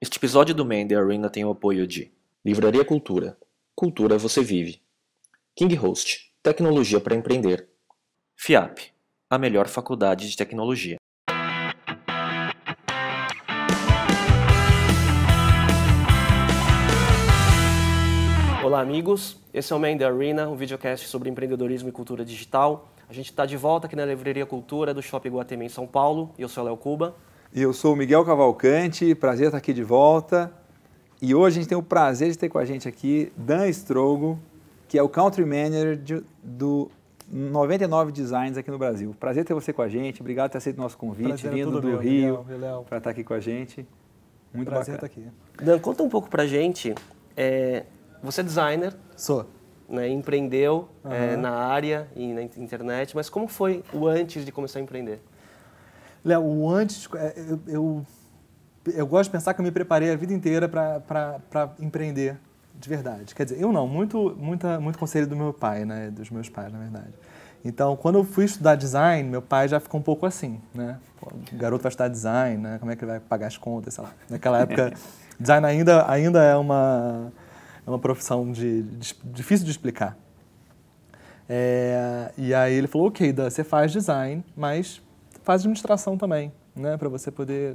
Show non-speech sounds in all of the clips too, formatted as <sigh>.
Este episódio do Man Arena tem o apoio de Livraria Cultura. Cultura você vive. King Host. Tecnologia para empreender. FIAP. A melhor faculdade de tecnologia. Olá, amigos. Esse é o Man Arena, um videocast sobre empreendedorismo e cultura digital. A gente está de volta aqui na Livraria Cultura do Shopping Guatemi em São Paulo. Eu sou Léo Cuba. Eu sou o Miguel Cavalcante, prazer estar aqui de volta. E hoje a gente tem o prazer de ter com a gente aqui Dan Strogo, que é o Country Manager de, do 99 Designs aqui no Brasil. Prazer ter você com a gente, obrigado por ter aceito o nosso convite, prazer é vindo do meu, Rio para estar aqui com a gente. Muito prazer bacana. estar aqui. Dan, conta um pouco pra gente. É, você é designer, Sou. né, empreendeu Aham. é, na área e na internet, mas como foi o antes de começar a empreender? Léo, o antes, é, eu, eu, eu gosto de pensar que eu me preparei a vida inteira para empreender de verdade. Quer dizer, eu não, muito, muita, muito conselho do meu pai, né, dos meus pais, na verdade. Então, quando eu fui estudar design, meu pai já ficou um pouco assim, né? Pô, o garoto vai estudar design, né? Como é que ele vai pagar as contas, sei lá. Naquela época, <laughs> design ainda, ainda é uma, é uma profissão de, de- difícil de explicar. É, e aí ele falou, ok, Dan, você faz design, mas faz administração também, né? Para você poder,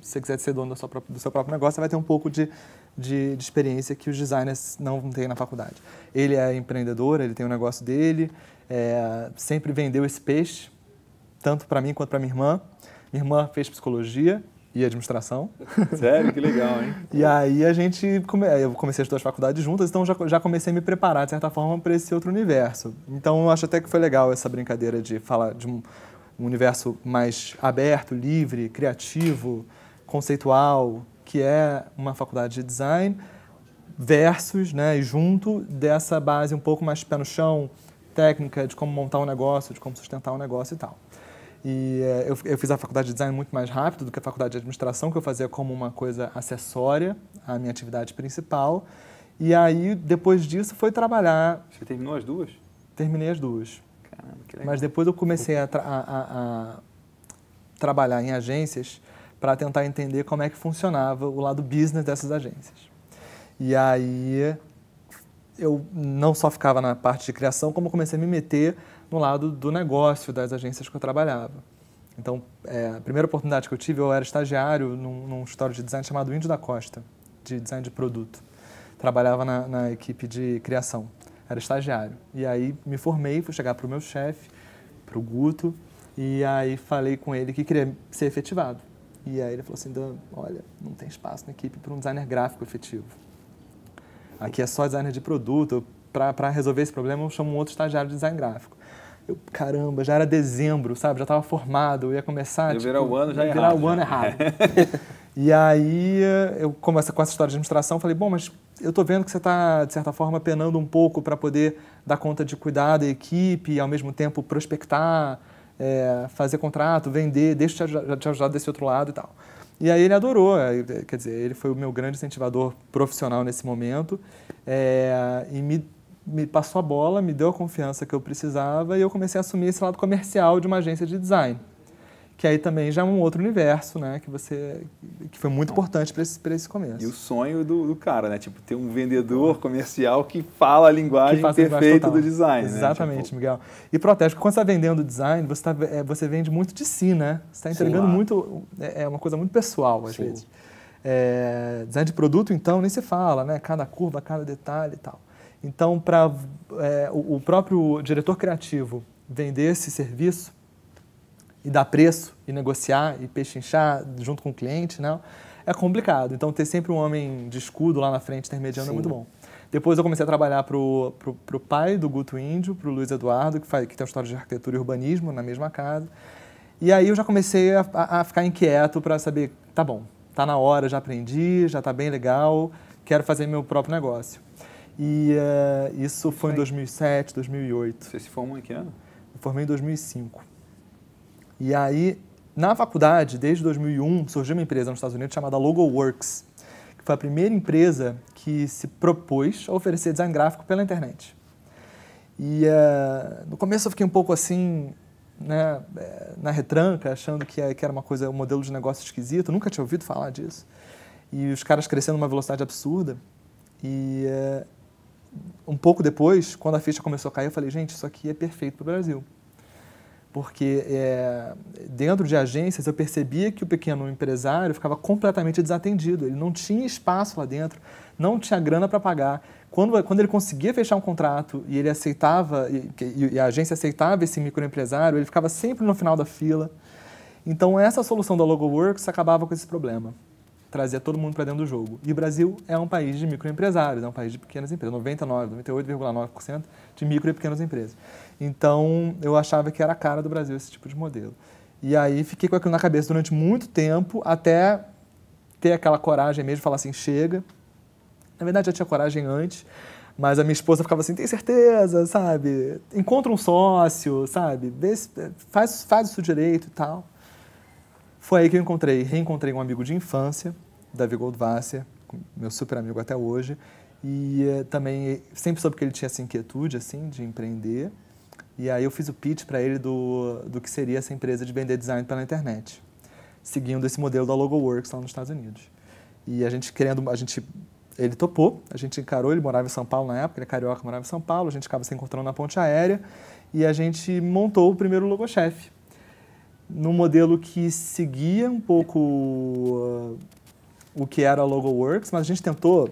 se você quiser ser dono da sua própria- do seu próprio negócio, você vai ter um pouco de, de, de experiência que os designers não têm na faculdade. Ele é empreendedor, ele tem o negócio dele, é, sempre vendeu esse peixe, tanto para mim quanto para minha irmã. Minha irmã fez psicologia e administração. <laughs> Sério, que legal, hein? E aí a gente come... eu comecei as duas faculdades juntas, então já, já comecei a me preparar de certa forma para esse outro universo. Então eu acho até que foi legal essa brincadeira de falar de um, um universo mais aberto, livre, criativo, conceitual, que é uma faculdade de design versus, né, e junto dessa base um pouco mais pé no chão, técnica de como montar um negócio, de como sustentar um negócio e tal. E eh, eu, eu fiz a faculdade de design muito mais rápido do que a faculdade de administração, que eu fazia como uma coisa acessória à minha atividade principal. E aí, depois disso, foi trabalhar. Você terminou as duas? Terminei as duas. Caramba, que legal. Mas depois eu comecei a, tra- a- a- trabalhar em agências para tentar entender como é que funcionava o lado business dessas agências. E aí eu não só ficava na parte de criação, como comecei a me meter no lado do negócio das agências que eu trabalhava. Então, é, a primeira oportunidade que eu tive, eu era estagiário num, num escritório de design chamado Índio da Costa, de design de produto. Trabalhava na, na equipe de criação, era estagiário. E aí me formei, fui chegar para o meu chefe, para o Guto, e aí falei com ele que queria ser efetivado. E aí ele falou assim, Dan, olha, não tem espaço na equipe para um designer gráfico efetivo. Aqui é só designer de produto. Para resolver esse problema, eu chamo um outro estagiário de design gráfico. Eu, caramba, já era dezembro, sabe? Já estava formado, eu ia começar. Ia virar o ano já ia errado, virar o ano errado. <laughs> e aí eu comecei com essa história de administração, falei, bom, mas eu tô vendo que você está, de certa forma, penando um pouco para poder dar conta de cuidar da equipe e, ao mesmo tempo, prospectar, é, fazer contrato, vender, deixa eu te ajudar, desse outro lado e tal. E aí ele adorou, quer dizer, ele foi o meu grande incentivador profissional nesse momento é, e me, me passou a bola, me deu a confiança que eu precisava e eu comecei a assumir esse lado comercial de uma agência de design, que aí também já é um outro universo, né, que você que foi muito importante para esse, pra esse começo. E o sonho do, do cara, né? Tipo, ter um vendedor comercial que fala a linguagem perfeita do design, Exatamente, né? Tipo, Miguel. E protege, porque quando você está vendendo design, você, tá, é, você vende muito de si, né? Você está Sim, entregando claro. muito, é é uma coisa muito pessoal, às Sim. vezes. É, design de produto, então, nem se fala, né? Cada curva, cada detalhe e tal. Então, para o, o próprio diretor criativo vender esse serviço e dar preço, e negociar, e pechinchar junto com o cliente, né? É complicado. Então, ter sempre um homem de escudo lá na frente intermediando é Sim. muito bom. Depois eu comecei a trabalhar para o pai do Guto Índio, para o Luiz Eduardo, que, faz, que tem uma história de arquitetura e urbanismo na mesma casa. E aí eu já comecei a, a- ficar inquieto para saber, tá bom, tá na hora, já aprendi, já tá bem legal, quero fazer meu próprio negócio. E eh, isso foi em 2007, 2008. Você se formou em que ano? Me formei em 2005. E aí, na faculdade, desde 2001, surgiu uma empresa nos Estados Unidos chamada LogoWorks, que foi a primeira empresa que se propôs a oferecer design gráfico pela internet. E eh, no começo eu fiquei um pouco assim, né, eh, na retranca, achando que, eh, que era uma coisa, um modelo de negócio esquisito, nunca tinha ouvido falar disso. e os caras crescendo numa velocidade absurda. E é, um pouco depois, quando a ficha começou a cair, eu falei, gente, isso aqui é perfeito para o Brasil. Porque é, dentro de agências eu percebia que o pequeno empresário ficava completamente desatendido, ele não tinha espaço lá dentro, não tinha grana para pagar. Quando, quando ele conseguia fechar um contrato e ele aceitava, e, e a agência aceitava esse microempresário, ele ficava sempre no final da fila. Então, essa solução da LogoWorks acabava com esse problema. Trazia todo mundo para dentro do jogo. E o Brasil é um país de microempresários, é um país de pequenas empresas. 99, 98,9% de micro e pequenas empresas. Então, eu achava que era a cara do Brasil esse tipo de modelo. E aí, fiquei com aquilo na cabeça durante muito tempo, até ter aquela coragem mesmo falar assim, chega. Na verdade, já tinha coragem antes, mas a minha esposa ficava assim, tem certeza, sabe? Encontra um sócio, sabe? Faz, faz isso direito e tal. Foi aí que eu encontrei, reencontrei um amigo de infância, Davi Goldwasser, meu super amigo até hoje, e eh, também sempre soube que ele tinha essa inquietude assim de empreender. E aí eu fiz o pitch para ele do, do que seria essa empresa de vender design pela internet, seguindo esse modelo da LogoWorks lá nos Estados Unidos. E a gente querendo, a gente ele topou, a gente encarou, ele morava em São Paulo na época, ele é carioca, morava em São Paulo, a gente acaba se encontrando na ponte aérea e a gente montou o primeiro logochefe num modelo que seguia um pouco uh, o que era a LogoWorks, mas a gente tentou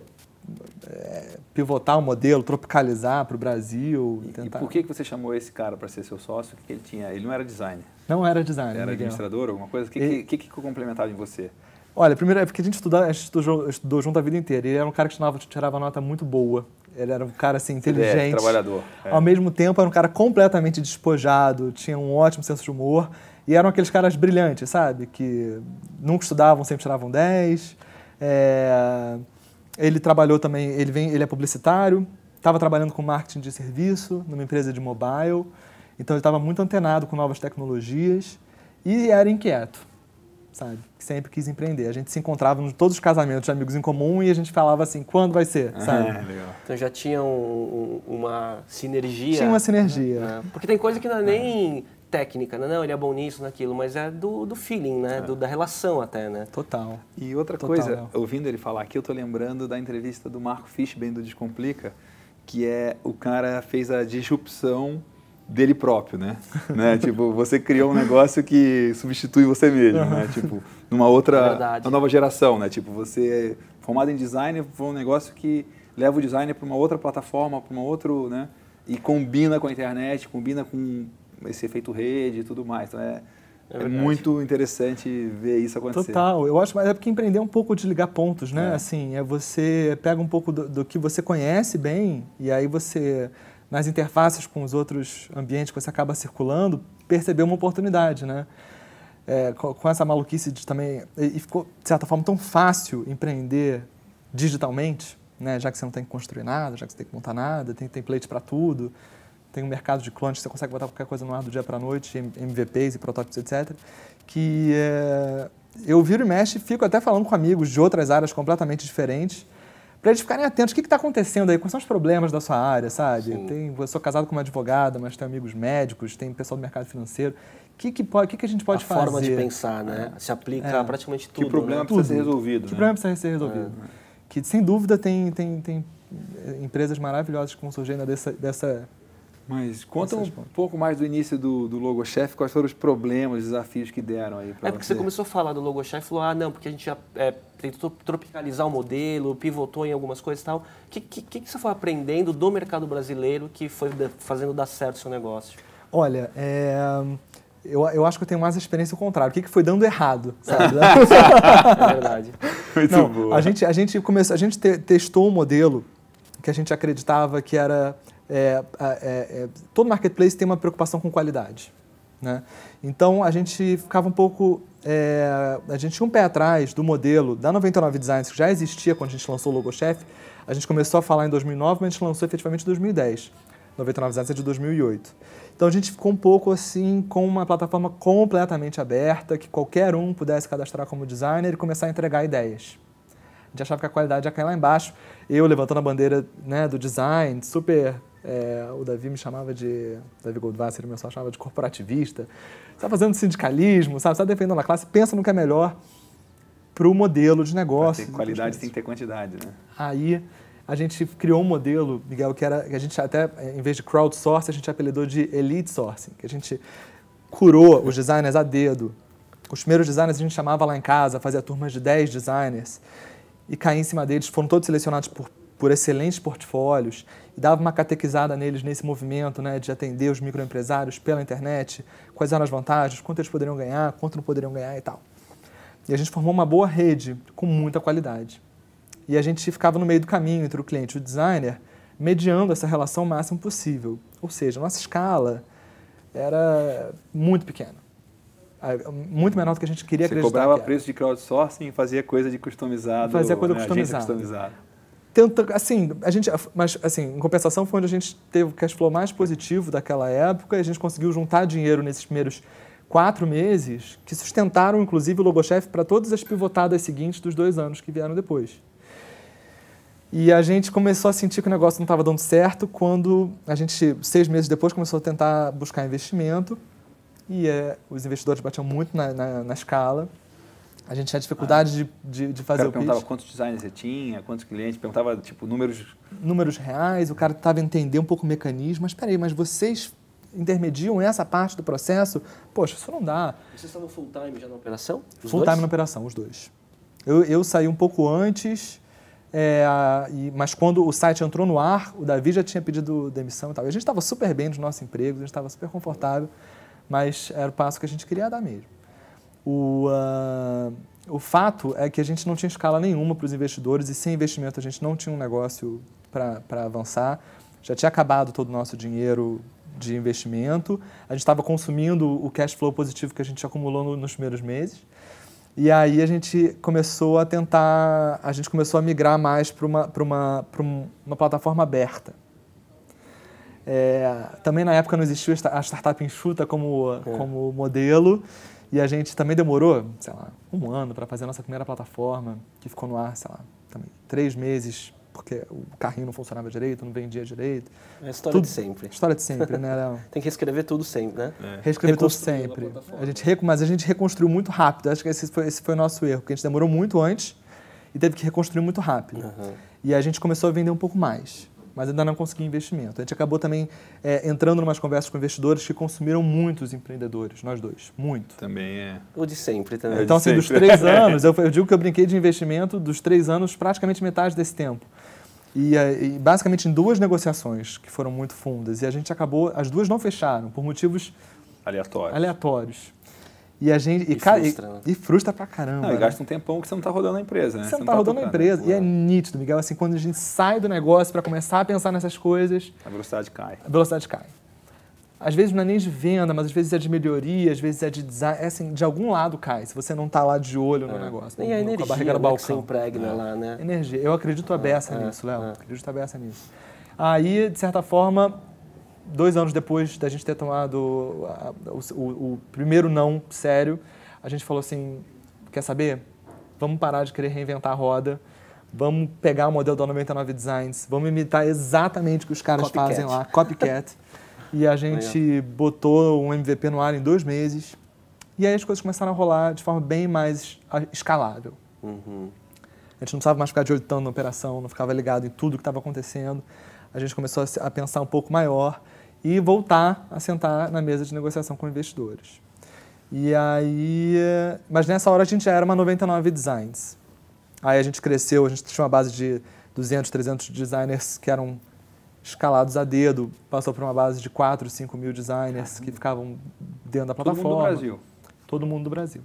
é, pivotar o modelo, tropicalizar para o Brasil. E, tentar... e, por que, que você chamou esse cara para ser seu sócio? Que ele tinha, ele não era designer. Não era designer. Era Miguel. administrador, alguma coisa. O que, ele... que, que, que complementava em você? Olha, primeiro é porque a gente, estudava, a gente estudou, estudou junto a vida inteira. Ele era um cara que tirava, tirava nota muito boa. Ele era um cara assim, inteligente. trabalhador. É. Ao mesmo tempo, era um cara completamente despojado, tinha um ótimo senso de humor. E eram aqueles caras brilhantes, sabe? Que nunca estudavam, sempre tiravam 10. É... Ele trabalhou também, ele, vem, ele é publicitário, estava trabalhando com marketing de serviço numa empresa de mobile. Então ele estava muito antenado com novas tecnologias e era inquieto, sabe? Sempre quis empreender. A gente se encontrava em todos os casamentos de amigos em comum e a gente falava assim, quando vai ser, ah, sabe? legal. Então já tinha um, uma sinergia. Tinha uma sinergia. Né? Porque tem coisa que não é nem técnica, né? Não, ele é bom nisso, naquilo, mas é do, do feeling, né? É. Do, da relação até, né? Total. E outra Total, coisa, ouvindo ele falar aqui, eu tô lembrando da entrevista do Marco Fishben do Descomplica, que é o cara fez a disrupção dele próprio, né? <laughs> né? Tipo, você criou um negócio que substitui você mesmo, né? Tipo, numa outra, é nova geração, né? Tipo, você é formado em design, foi um negócio que leva o design para uma outra plataforma, para uma outro, né? E combina com a internet, combina com esse efeito rede e tudo mais. Então é, é, é, muito interessante ver isso acontecer. Total, eu acho, mas é porque empreender é um pouco de ligar pontos, né? É. Assim, é você pega um pouco do, do, que você conhece bem e aí você, nas interfaces com os outros ambientes que você acaba circulando, perceber uma oportunidade, né? É, com, com, essa maluquice de também, e ficou, de certa forma, tão fácil empreender digitalmente, né? Já que você não tem que construir nada, já que você tem que montar nada, tem template para tudo tem um mercado de clones, você consegue botar qualquer coisa no ar do dia para a noite, MVPs e protótipos, etc. Que é, eu viro e mexo e fico até falando com amigos de outras áreas completamente diferentes, para eles ficarem atentos. O que está acontecendo aí? Quais são os problemas da sua área, sabe? Tem, eu sou casado com uma advogada, mas tenho amigos médicos, tem pessoal do mercado financeiro. O que, que, pode, que, que a gente pode a fazer? A forma de pensar, né? Se aplica é. a praticamente tudo. Que problema né? precisa tudo. ser resolvido. Que né? problema precisa ser resolvido. É. Que, sem dúvida, tem, tem, tem empresas maravilhosas que vão surgindo dessa, dessa mas conta um pouco mais do início do, do Logo Chef, quais foram os problemas, os desafios que deram aí para É porque você. você começou a falar do Logo Chef e falou, ah, não, porque a gente já é, tentou tropicalizar o modelo, pivotou em algumas coisas e tal. O que, que, que você foi aprendendo do mercado brasileiro que foi fazendo dar certo o seu negócio? Olha, é, eu, eu acho que eu tenho mais experiência ao contrário. O que, que foi dando errado, sabe? <laughs> é verdade. <laughs> Muito não, boa. A gente, a gente, começou, a gente te, testou um modelo que a gente acreditava que era é, é, é, todo marketplace tem uma preocupação com qualidade. Né? Então a gente ficava um pouco. É, a gente tinha um pé atrás do modelo da 99 Designs, que já existia quando a gente lançou o Logo Chef. A gente começou a falar em 2009, mas a gente lançou efetivamente em 2010. 99 Designs é de 2008. Então a gente ficou um pouco assim com uma plataforma completamente aberta, que qualquer um pudesse cadastrar como designer e começar a entregar ideias. A gente achava que a qualidade ia cair lá embaixo. Eu levantando a bandeira né, do design, super é, o Davi me chamava de. Davi Goldwasser, me chamava de corporativista. Você está fazendo sindicalismo, sabe? Você está defendendo a classe, pensa no que é melhor. para o modelo de negócio. Tem qualidade tem que ter quantidade, né? Aí a gente criou um modelo, Miguel, que era que a gente até, em vez de crowdsourcing, a gente apelidou de elite sourcing, que a gente curou os designers a dedo. Os primeiros designers a gente chamava lá em casa, fazia turmas de 10 designers e caía em cima deles, foram todos selecionados por, por excelentes portfólios dava uma catequizada neles nesse movimento né, de atender os microempresários pela internet, quais eram as vantagens, quanto eles poderiam ganhar, quanto não poderiam ganhar e tal. E a gente formou uma boa rede com muita qualidade. E a gente ficava no meio do caminho entre o cliente e o designer, mediando essa relação o máximo possível. Ou seja, a nossa escala era muito pequena. Muito menor do que a gente queria Você acreditar. cobrava preço de crowdsourcing e fazia coisa de customizado. Fazia coisa né? customizada. customizada. Tenta, assim, a gente, mas assim, em compensação foi onde a gente teve o cash flow mais positivo daquela época e a gente conseguiu juntar dinheiro nesses primeiros quatro meses que sustentaram, inclusive, o Logochef para todas as pivotadas seguintes dos dois anos que vieram depois. E a gente começou a sentir que o negócio não estava dando certo quando a gente, seis meses depois, começou a tentar buscar investimento e é, os investidores batiam muito na, na, na, escala. A gente tinha dificuldade ah, de, de, de, fazer o, o perguntava quantos designers você tinha, quantos clientes, perguntava tipo números... Números reais, o cara estava entender um pouco o mecanismo, mas espera aí, mas vocês intermediam essa parte do processo? Poxa, isso não dá. Vocês estavam full time já na operação? full time na operação, os dois. Eu, eu saí um pouco antes é, e, mas quando o site entrou no ar, o Davi já tinha pedido demissão e tal. E a gente estava super bem nos nossos empregos, a gente estava super confortável, mas era o passo que a gente queria dar mesmo. O, uh, o fato é que a gente não tinha escala nenhuma para os investidores e sem investimento a gente não tinha um negócio para avançar. Já tinha acabado todo o nosso dinheiro de investimento, a gente estava consumindo o cash flow positivo que a gente acumulou no, nos primeiros meses. E aí a gente começou a tentar, a gente começou a migrar mais para uma, uma, uma plataforma aberta. É, também na época não existia a startup enxuta como, é. como modelo, e a gente também demorou, sei lá, um ano para fazer a nossa primeira plataforma, que ficou no ar, sei lá, também três meses porque o carrinho não funcionava direito, não vendia direito. É a história tudo, de sempre. História de sempre, né, Léo? <laughs> Tem que reescrever tudo sempre, né? É. Reescrever tudo sempre. A gente, mas a gente reconstruiu muito rápido. Acho que esse foi, esse foi o nosso erro, porque a gente demorou muito antes e teve que reconstruir muito rápido. Uhum. E a gente começou a vender um pouco mais mas ainda não conseguia investimento. A gente acabou também é, entrando em umas conversas com investidores que consumiram muitos empreendedores, nós dois, muito. Também é. O de sempre também. Então, assim, dos três <laughs> anos, eu, eu, digo que eu brinquei de investimento dos três anos, praticamente metade desse tempo. E, e, basicamente em duas negociações que foram muito fundas. E a gente acabou, as duas não fecharam, por motivos aleatórios. aleatórios. E a gente. E, e frustra, né? e, frustra pra caramba. Não, e né? gasta um tempão que você não está rodando a empresa, né? Você, você não está tá rodando a empresa. E é nítido, Miguel, assim, quando a gente sai do negócio para começar a pensar nessas coisas. A velocidade cai. A velocidade cai às vezes não é nem de venda, mas às vezes é de melhoria, às vezes é de design. É assim, de algum lado cai, se você não está lá de olho no é. negócio. Nem a energia com a barriga no balcão. que impregna é. lá, né? Energia. Eu acredito a é, beça é, nisso, Léo. É. Acredito a beça nisso. Aí, de certa forma, dois anos depois da gente ter tomado o, o, o primeiro não sério, a gente falou assim, quer saber? Vamos parar de querer reinventar a roda. Vamos pegar o modelo da 99 Designs, vamos imitar exatamente o que os caras copycat. fazem lá, copycat. <laughs> E a gente botou um MVP no ar em dois meses. E aí as coisas começaram a rolar de forma bem mais escalável. Uhum. A gente não precisava mais ficar de olho tanto na operação, não ficava ligado em tudo que estava acontecendo. A gente começou a pensar um pouco maior e voltar a sentar na mesa de negociação com investidores. E aí, mas nessa hora a gente já era uma 99 Designs. Aí a gente cresceu, a gente tinha uma base de 200, 300 designers que eram escalados a dedo, passou por uma base de 4, 5 mil designers que ficavam dentro da plataforma. Todo mundo do Brasil? Todo mundo do Brasil.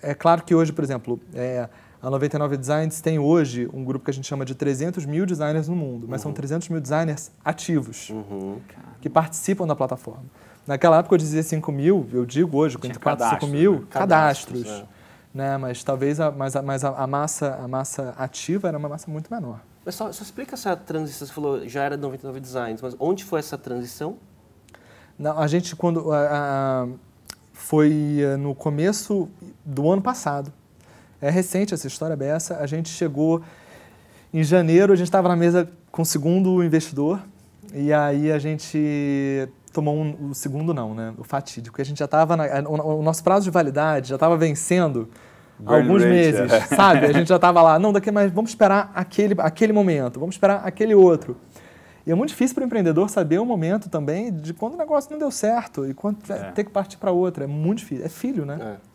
É claro que hoje, por exemplo, é, a 99 Designs tem hoje um grupo que a gente chama de 300 mil designers no mundo, mas uhum. são 300 mil designers ativos uhum. que participam da plataforma. Naquela época eu dizia 5 mil, eu digo hoje, com entre 4 e 5 mil né? cadastros. cadastros é. né? Mas talvez a, mas a, mas a, a, massa, a massa ativa era uma massa muito menor. Mas só, só, explica essa transição, você falou já era 99 Designs, mas onde foi essa transição? Não, a gente quando a, a, foi eh, no começo do ano passado. É recente essa história dessa. A gente chegou em janeiro, a gente estava na mesa com o segundo investidor e aí a gente tomou um, o segundo não, né? O fatídico. A gente já estava o, o nosso prazo de validade já estava vencendo Burn alguns rate, meses, é. sabe? A gente já estava lá, não, daqui mais, vamos esperar aquele, aquele momento, vamos esperar aquele outro. E é muito difícil para o empreendedor saber o momento também de quando o negócio não deu certo e quando É. ter que partir para outra. É muito difícil. É filho, né? É.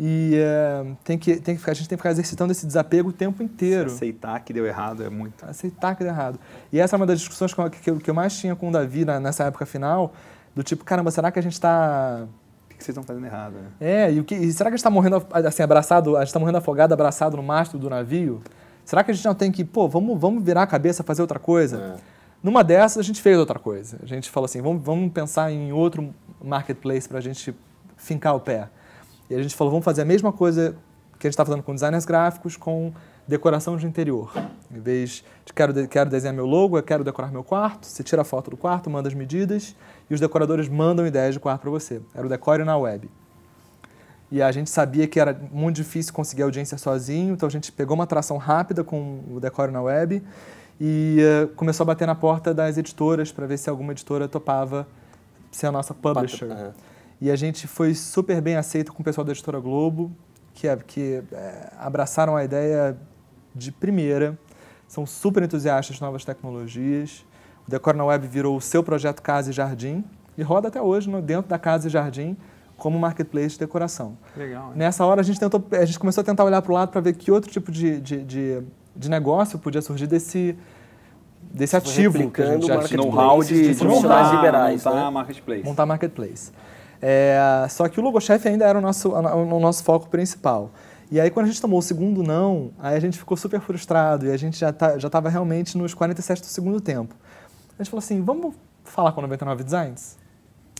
E é, tem que, tem que ficar, a gente tem que ficar exercitando esse desapego o tempo inteiro. Aceitar que deu errado é muito. Aceitar que deu errado. E essa é uma das discussões que eu, que eu- mais tinha com o Davi na- nessa época final, do tipo, caramba, será que a gente está O que que vocês estão fazendo errado? Né? é, e, o que, e será que a gente está morrendo assim, abraçado, a gente está morrendo afogado, abraçado no mastro do navio? Será que a gente não tem que, pô, vamos, vamos virar a cabeça, fazer outra coisa? Numa dessas, a gente fez outra coisa. A gente falou assim, vamos, vamos pensar em outro marketplace para a gente fincar o pé. E a gente falou, vamos fazer a mesma coisa que a gente está fazendo com designers gráficos, com decoração de interior. Em vez de quero, quero desenhar meu logo, eu quero decorar meu quarto, você tira a foto do quarto, manda as medidas e os decoradores mandam ideias de quarto para você. Era o Decore na web. E a gente sabia que era muito difícil conseguir audiência sozinho, então a gente pegou uma atração rápida com o Decore na web e eh, começou a bater na porta das editoras para ver se alguma editora topava ser a nossa publisher. Aham. E a gente foi super bem aceito com o pessoal da editora Globo, que, é, que é, abraçaram a ideia de primeira, são super entusiastas de novas tecnologias. O Decor na Web virou o seu projeto Casa e Jardim e roda até hoje no, dentro da Casa e Jardim como marketplace de decoração. Legal? Nessa hora a gente, tentou, a gente começou a tentar olhar para o lado para ver que outro tipo de, de, de, de negócio podia surgir desse, desse ativo que a gente já tinha. Know-how de, de institucionais montar, liberais, montar né? marketplace. montar marketplace. É, só que o logochef ainda era o nosso, o nosso foco principal. E aí, quando a gente tomou o segundo não, aí a gente ficou super frustrado e a gente já tá, já estava realmente nos 47 do segundo tempo. A gente falou assim, vamos falar com a 99 Designs?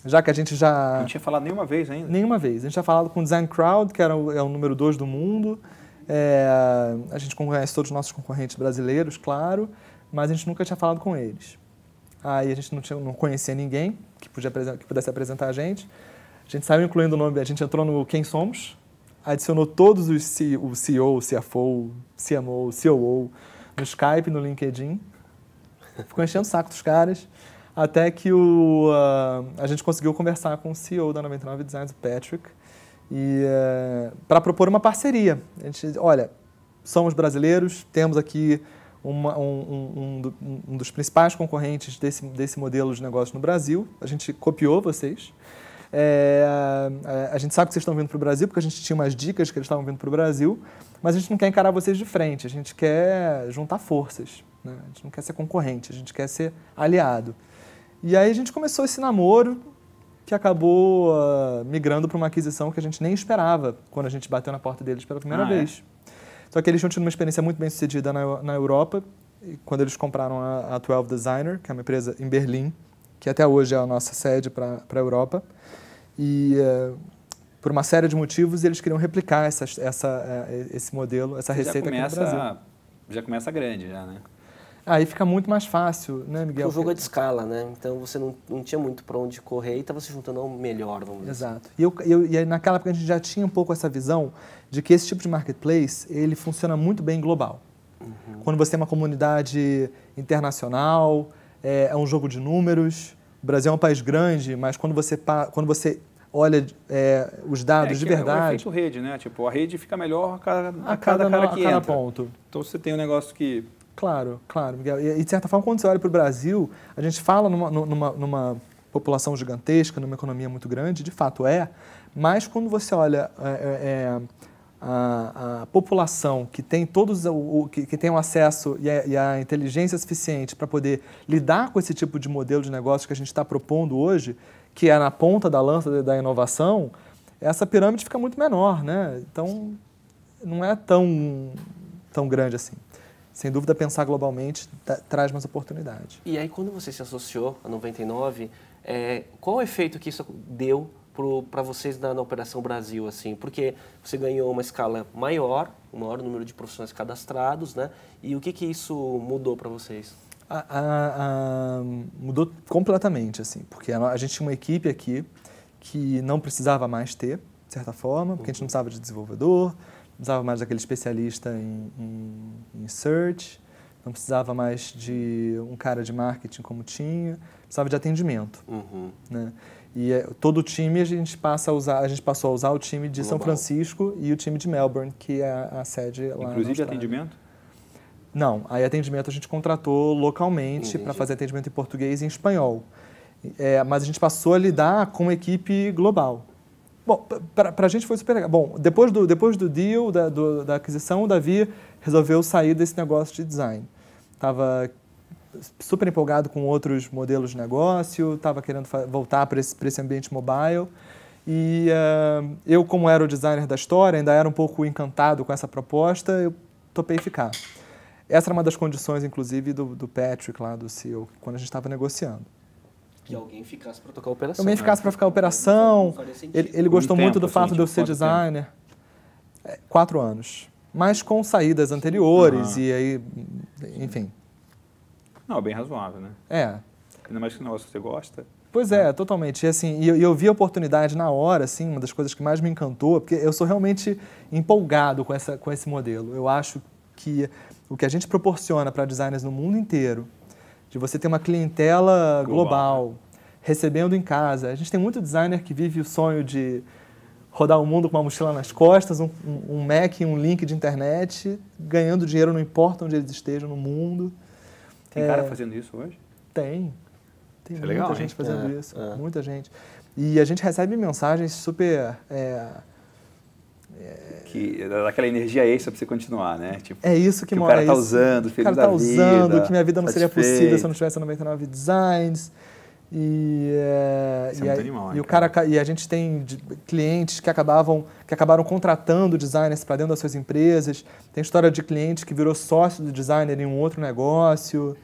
Já que a gente já... Não tinha falado nenhuma vez ainda. Nenhuma vez. A gente tinha falado com o Design Crowd, que era o, é o número 2 do mundo. É, a gente conhece todos os nossos concorrentes brasileiros, claro, mas a gente nunca tinha falado com eles. Aí a gente não, tinha, não conhecia ninguém que, podia, que pudesse apresentar a gente. A gente saiu incluindo o nome, a gente entrou no Quem Somos, adicionou todos os C, o CEO, CFO, CMO, COO no Skype, no LinkedIn. Ficou enchendo o saco dos caras. Até que o, ah, a gente conseguiu conversar com o CEO da 99 Designs, o Patrick, e para propor uma parceria. A gente, olha, somos brasileiros, temos aqui uma- um, um- um dos principais concorrentes desse, desse modelo de negócio no Brasil. A gente copiou vocês. É, a- a gente sabe que vocês estão vindo para o Brasil, porque a gente tinha umas dicas que eles estavam vindo para o Brasil, mas a gente não quer encarar vocês de frente, a gente quer juntar forças. né? A gente não quer ser concorrente, a gente quer ser aliado. E aí a gente começou esse namoro que acabou ah, migrando para uma aquisição que a gente nem esperava quando a gente bateu na porta deles pela primeira Ah, é? vez. Só que eles tinham tido uma experiência muito bem sucedida na, na Europa, quando eles compraram a, a 12 Designer, que é uma empresa em Berlim, que até hoje é a nossa sede para a Europa. E eh, por uma série de motivos eles queriam replicar essa, essa, eh, esse modelo, essa Você receita já aqui no Brasil. começa, já começa grande, já, né? Aí fica muito mais fácil, né, Porque Miguel? o jogo é de escala, né? Então você não, não tinha muito para onde correr e estava se juntando ao melhor, vamos dizer. assim. Exato. E, eu, eu, e aí naquela época a gente já tinha um pouco essa visão de que esse tipo de marketplace ele funciona muito bem global. Quando você tem uma comunidade internacional, é, é um jogo de números. O Brasil é um país grande, mas quando você, quando você olha é, os dados é, de que É o verdade, efeito rede, né? Tipo, a rede fica melhor a cada, a a cada, cada cara a que cada entra. ponto. Então você tem um negócio que Claro, claro, Miguel. E, de certa forma, quando você olha para o Brasil, a gente fala numa, numa, numa população gigantesca, numa economia muito grande, de fato é, mas quando você olha é, é, a, a população que tem todos o, o- que, que tem o acesso e a, e a inteligência suficiente para poder lidar com esse tipo de modelo de negócio que a gente está propondo hoje, que é na ponta da lança da- inovação, essa pirâmide fica muito menor, né? Então não é tão tão grande assim. Sem dúvida, pensar globalmente tra- traz mais oportunidade. E aí, quando você se associou a 99, é, qual o efeito que isso deu para vocês na, na Operação Brasil? assim? Porque você ganhou uma escala maior, um maior número de profissionais cadastrados, né? E o que, que isso mudou para vocês? A- a- a- mudou completamente, assim, porque a, gente tinha uma equipe aqui que não precisava mais ter, de certa forma, porque a gente não precisava de desenvolvedor, não precisava mais daquele especialista em, em, em search, não precisava mais de um cara de marketing como tinha, precisava de atendimento. Uhum. né? E é, todo o time a gente passa a usar, a gente passou a usar o time de São Global. Francisco e o time de Melbourne, que é a, a sede lá. Inclusive atendimento? Não, aí atendimento a gente contratou localmente para fazer atendimento em português e em espanhol. É, mas a gente passou a lidar com uma equipe global. Bom, para a gente foi super legal. Bom, depois do, depois do deal, da, do- da aquisição, o Davi resolveu sair desse negócio de design. Estava super empolgado com outros modelos de negócio, estava querendo voltar para esse, pra esse ambiente mobile. E ah, eu, como era o designer da história, ainda era um pouco encantado com essa proposta, eu topei ficar. Essa era uma das condições, inclusive, do, do Patrick, lá do CEO, quando a gente estava negociando. Que alguém ficasse para tocar a operação. Também ficasse para ficar a operação. Ele, ele um gostou muito tempo, do fato assim, de eu ser designer. É, quatro anos. Mas com saídas anteriores e aí, enfim. Não, bem razoável, né? É. Ainda mais que o negócio que você gosta. Pois é, totalmente. E, assim, eu, eu vi a oportunidade na hora, assim, uma das coisas que mais me encantou, porque eu sou realmente empolgado com, essa, com esse modelo. Eu acho que o que a gente proporciona para designers no mundo inteiro, de você ter uma clientela global, Global, recebendo em casa. A gente tem muito designer que vive o sonho de rodar o mundo com uma mochila nas costas, um um Mac e um link de internet, ganhando dinheiro não importa onde eles estejam no mundo. Tem É. cara fazendo isso hoje? Tem. Tem Isso é muita legal, gente hein? fazendo É, isso. é. Muita gente. E a gente recebe mensagens super. É, Que dá aquela energia extra pra você continuar, né? Tipo, é isso que, Que o mora cara tá isso. usando, O feliz cara da tá usando, vida, que minha vida não seria possível se eu satisfeito. não tivesse a 99 Designs. E, é, é e, aí- animal, e o cara ca- e a gente tem clientes que acabavam que acabaram contratando designers para dentro das suas empresas. Tem história de cliente que virou sócio do designer em um outro negócio.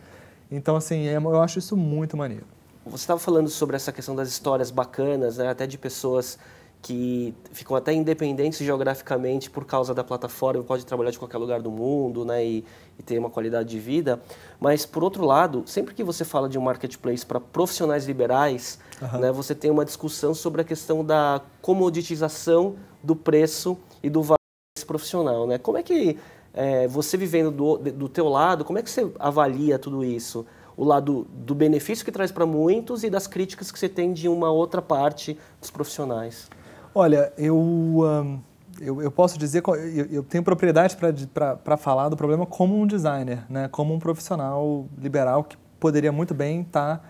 Então assim, é- eu acho isso muito maneiro. Você estava falando sobre essa questão das histórias bacanas, né? até de pessoas que ficam até independentes geograficamente por causa da plataforma, pode trabalhar de qualquer lugar do mundo né? e, e ter uma qualidade de vida. Mas, por outro lado, sempre que você fala de um marketplace para profissionais liberais, né? você tem uma discussão sobre a questão da comoditização do preço e do valor desse profissional. Né? Como é que, é, você vivendo do, do teu lado, como é que você avalia tudo isso? o lado do benefício que traz para muitos e das críticas que você tem de uma outra parte dos profissionais. Olha, eu, ahn, eu, eu posso dizer, eu, eu tenho propriedade para falar do problema como um designer, né? como um profissional liberal que poderia muito bem estar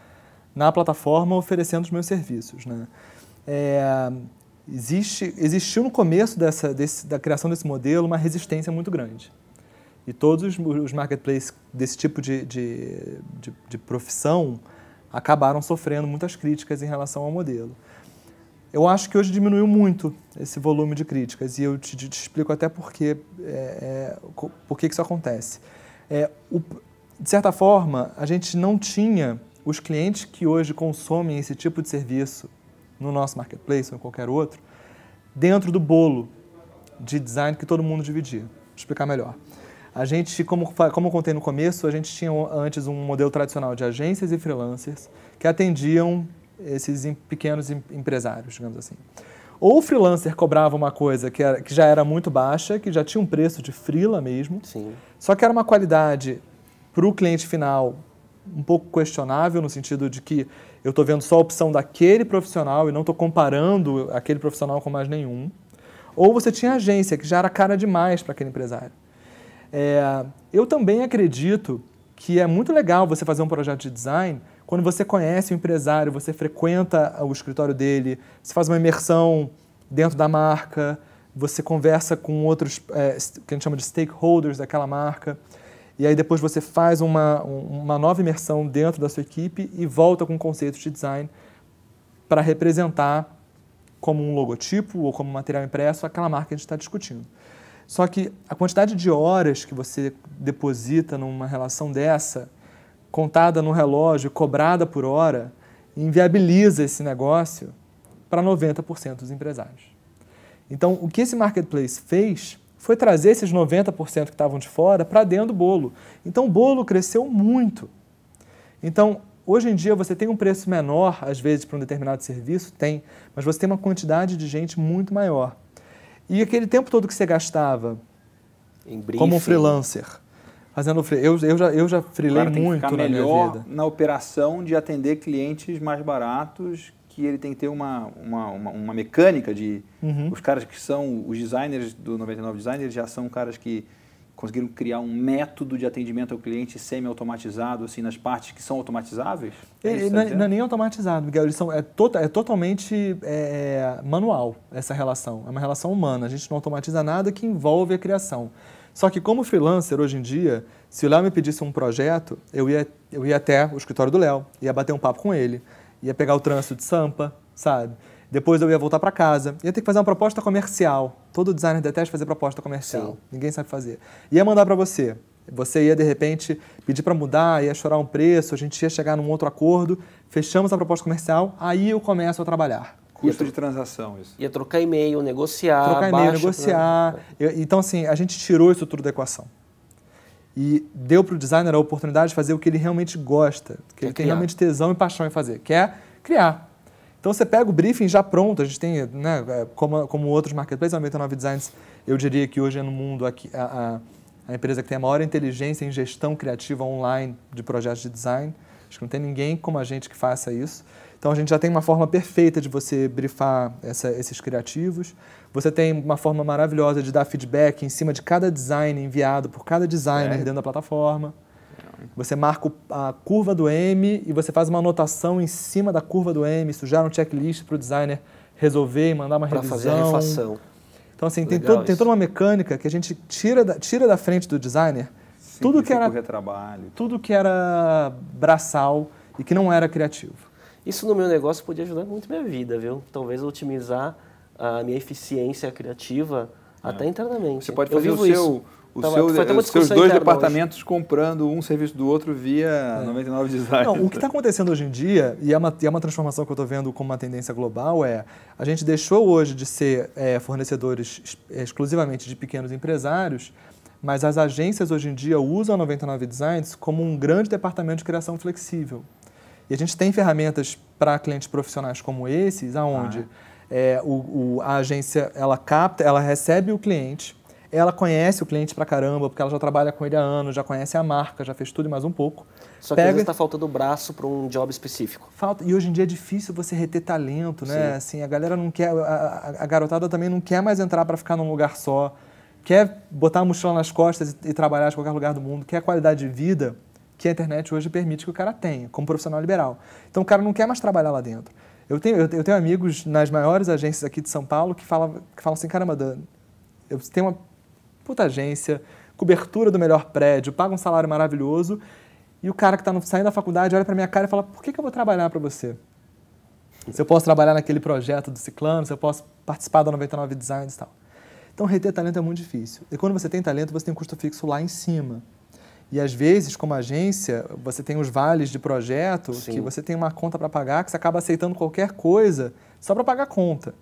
na plataforma oferecendo os meus serviços. Né? É, existe, existiu no começo dessa, desse, da criação desse modelo uma resistência muito grande. E todos os, os marketplaces desse tipo de, de, de, de profissão acabaram sofrendo muitas críticas em relação ao modelo. Eu acho que hoje diminuiu muito esse volume de críticas e eu te, te explico até por que, é, é, por que isso acontece. É, o- de certa forma, a gente não tinha os clientes que hoje consomem esse tipo de serviço no nosso marketplace ou em qualquer outro dentro do bolo de design que todo mundo dividia. Vou explicar melhor. A gente, como, como eu contei no começo, a gente tinha antes um modelo tradicional de agências e freelancers que atendiam esses pequenos em- empresários, digamos assim. Ou o freelancer cobrava uma coisa que, era- que já era muito baixa, que já tinha um preço de freela mesmo, Sim. só que era uma qualidade para o cliente final um pouco questionável, no sentido de que eu estou vendo só a opção daquele profissional e não estou comparando aquele profissional com mais nenhum. Ou você tinha agência, que já era cara demais para aquele empresário. É, eu também acredito que é muito legal você fazer um projeto de design quando você conhece o empresário, você frequenta o escritório dele, você faz uma imersão dentro da marca, você conversa com outros, é, que a gente chama de stakeholders daquela marca, e aí depois você faz uma, um- uma nova imersão dentro da sua equipe e volta com conceitos de design para representar como um logotipo ou como material impresso aquela marca que a gente está discutindo. Só que a quantidade de horas que você deposita numa relação dessa, contada no relógio, cobrada por hora, inviabiliza esse negócio para 90% dos empresários. Então, o que esse marketplace fez foi trazer esses 90% que estavam de fora para dentro do bolo. Então, o bolo cresceu muito. Então, hoje em dia, você tem um preço menor, às vezes, para um determinado serviço? Tem, mas você tem uma quantidade de gente muito maior. E aquele tempo todo que você gastava como um freelancer, fazendo free, eu, eu já eu já que muito na minha melhor vida. na operação de atender clientes mais baratos que ele tem que ter uma, uma, uma, uma mecânica de... Uhum. Os caras que são os designers do 99 Design, eles já são caras que conseguiram criar um método de atendimento ao cliente semi-automatizado, assim, nas partes que são automatizáveis? É não, tá é- não é nem automatizado, Miguel. Eles são, é, tota- é totalmente é, manual essa relação. É uma relação humana. A gente não automatiza nada que envolve a criação. Só que como freelancer, hoje em dia, se o Léo me pedisse um projeto, eu ia, eu ia até o escritório do Léo, ia bater um papo com ele, ia pegar o trânsito de Sampa, sabe? Depois eu ia voltar para casa, ia ter que fazer uma proposta comercial. Todo designer detesta fazer proposta comercial. Sim. Ninguém sabe fazer. Ia mandar para você. Você ia, de repente, pedir para mudar, ia chorar um preço, a gente ia chegar num outro acordo, fechamos a proposta comercial, aí eu começo a trabalhar. Custo de transação, isso. Ia trocar e-mail, negociar, Trocar e-mail, negociar. né? Eu- Então, assim, a gente tirou isso tudo da equação. E deu para o designer a oportunidade de fazer o que ele realmente gosta, que Quer ele tem criar. realmente tesão e paixão em fazer, que é criar. Então você pega o briefing já pronto, a gente tem, né, é, como, como outros marketplaces, a 99 Designs, eu diria que hoje é no mundo aqui, a, a, a empresa que tem a maior inteligência em gestão criativa online de projetos de design. Acho que não tem ninguém como a gente que faça isso. Então a gente já tem uma forma perfeita de você briefar essa- esses criativos. Você tem uma forma maravilhosa de dar feedback em cima de cada design enviado por cada designer Sério? dentro da plataforma. Você marca a curva do M e você faz uma anotação em cima da curva do M, isso gera um checklist para o designer resolver e mandar uma Para revisão. fazer a refação. Então, assim, tem, todo- tem toda uma mecânica que a gente tira da, tira da frente do designer tudo que, era, tudo que era braçal e que não era criativo. Isso no meu negócio podia ajudar muito minha vida, viu? Talvez otimizar a minha eficiência criativa até internamente. É. Você pode Eu fazer o seu, isso. o Tava- seu, foi até uma os seus dois departamentos comprando um serviço do outro via 99 Design. É. Não, o que está acontecendo hoje em dia, e é uma, e é uma transformação que eu estou vendo como uma tendência global, é a gente deixou hoje de ser é, fornecedores ex- exclusivamente de pequenos empresários, mas as agências hoje em dia usam a 99 Designs como um grande departamento de criação flexível. E a gente tem ferramentas para clientes profissionais como esses, aonde é, o, o- a agência ela capta, ela recebe o cliente, ela conhece o cliente pra caramba, porque ela já trabalha com ele há anos, já conhece a marca, já fez tudo e mais um pouco. Só que às Pega- vezes está faltando braço para um job específico. Falta, e hoje em dia é difícil você reter talento, né? Assim, a galera não quer, a, a- garotada também não quer mais entrar para ficar num lugar só, quer botar a mochila nas costas e, e trabalhar de qualquer lugar do mundo, quer a qualidade de vida que a internet hoje permite que o cara tenha, como profissional liberal. Então o cara não quer mais trabalhar lá dentro. Eu tenho, eu tenho, amigos nas maiores agências aqui de São Paulo que falam, que falam assim, caramba, Dan, eu tenho uma puta agência, cobertura do melhor prédio, paga um salário maravilhoso, e o cara que está saindo da faculdade olha para minha cara e fala, por que, que eu vou trabalhar para você? Se eu posso trabalhar naquele projeto do Ciclano, se eu posso participar da 99 Designs e tal. Então, reter talento é muito difícil. E quando você tem talento, você tem um custo fixo lá em cima. E às vezes, como agência, você tem os vales de projeto, Sim. que você tem uma conta para pagar, que você acaba aceitando qualquer coisa só para pagar a conta.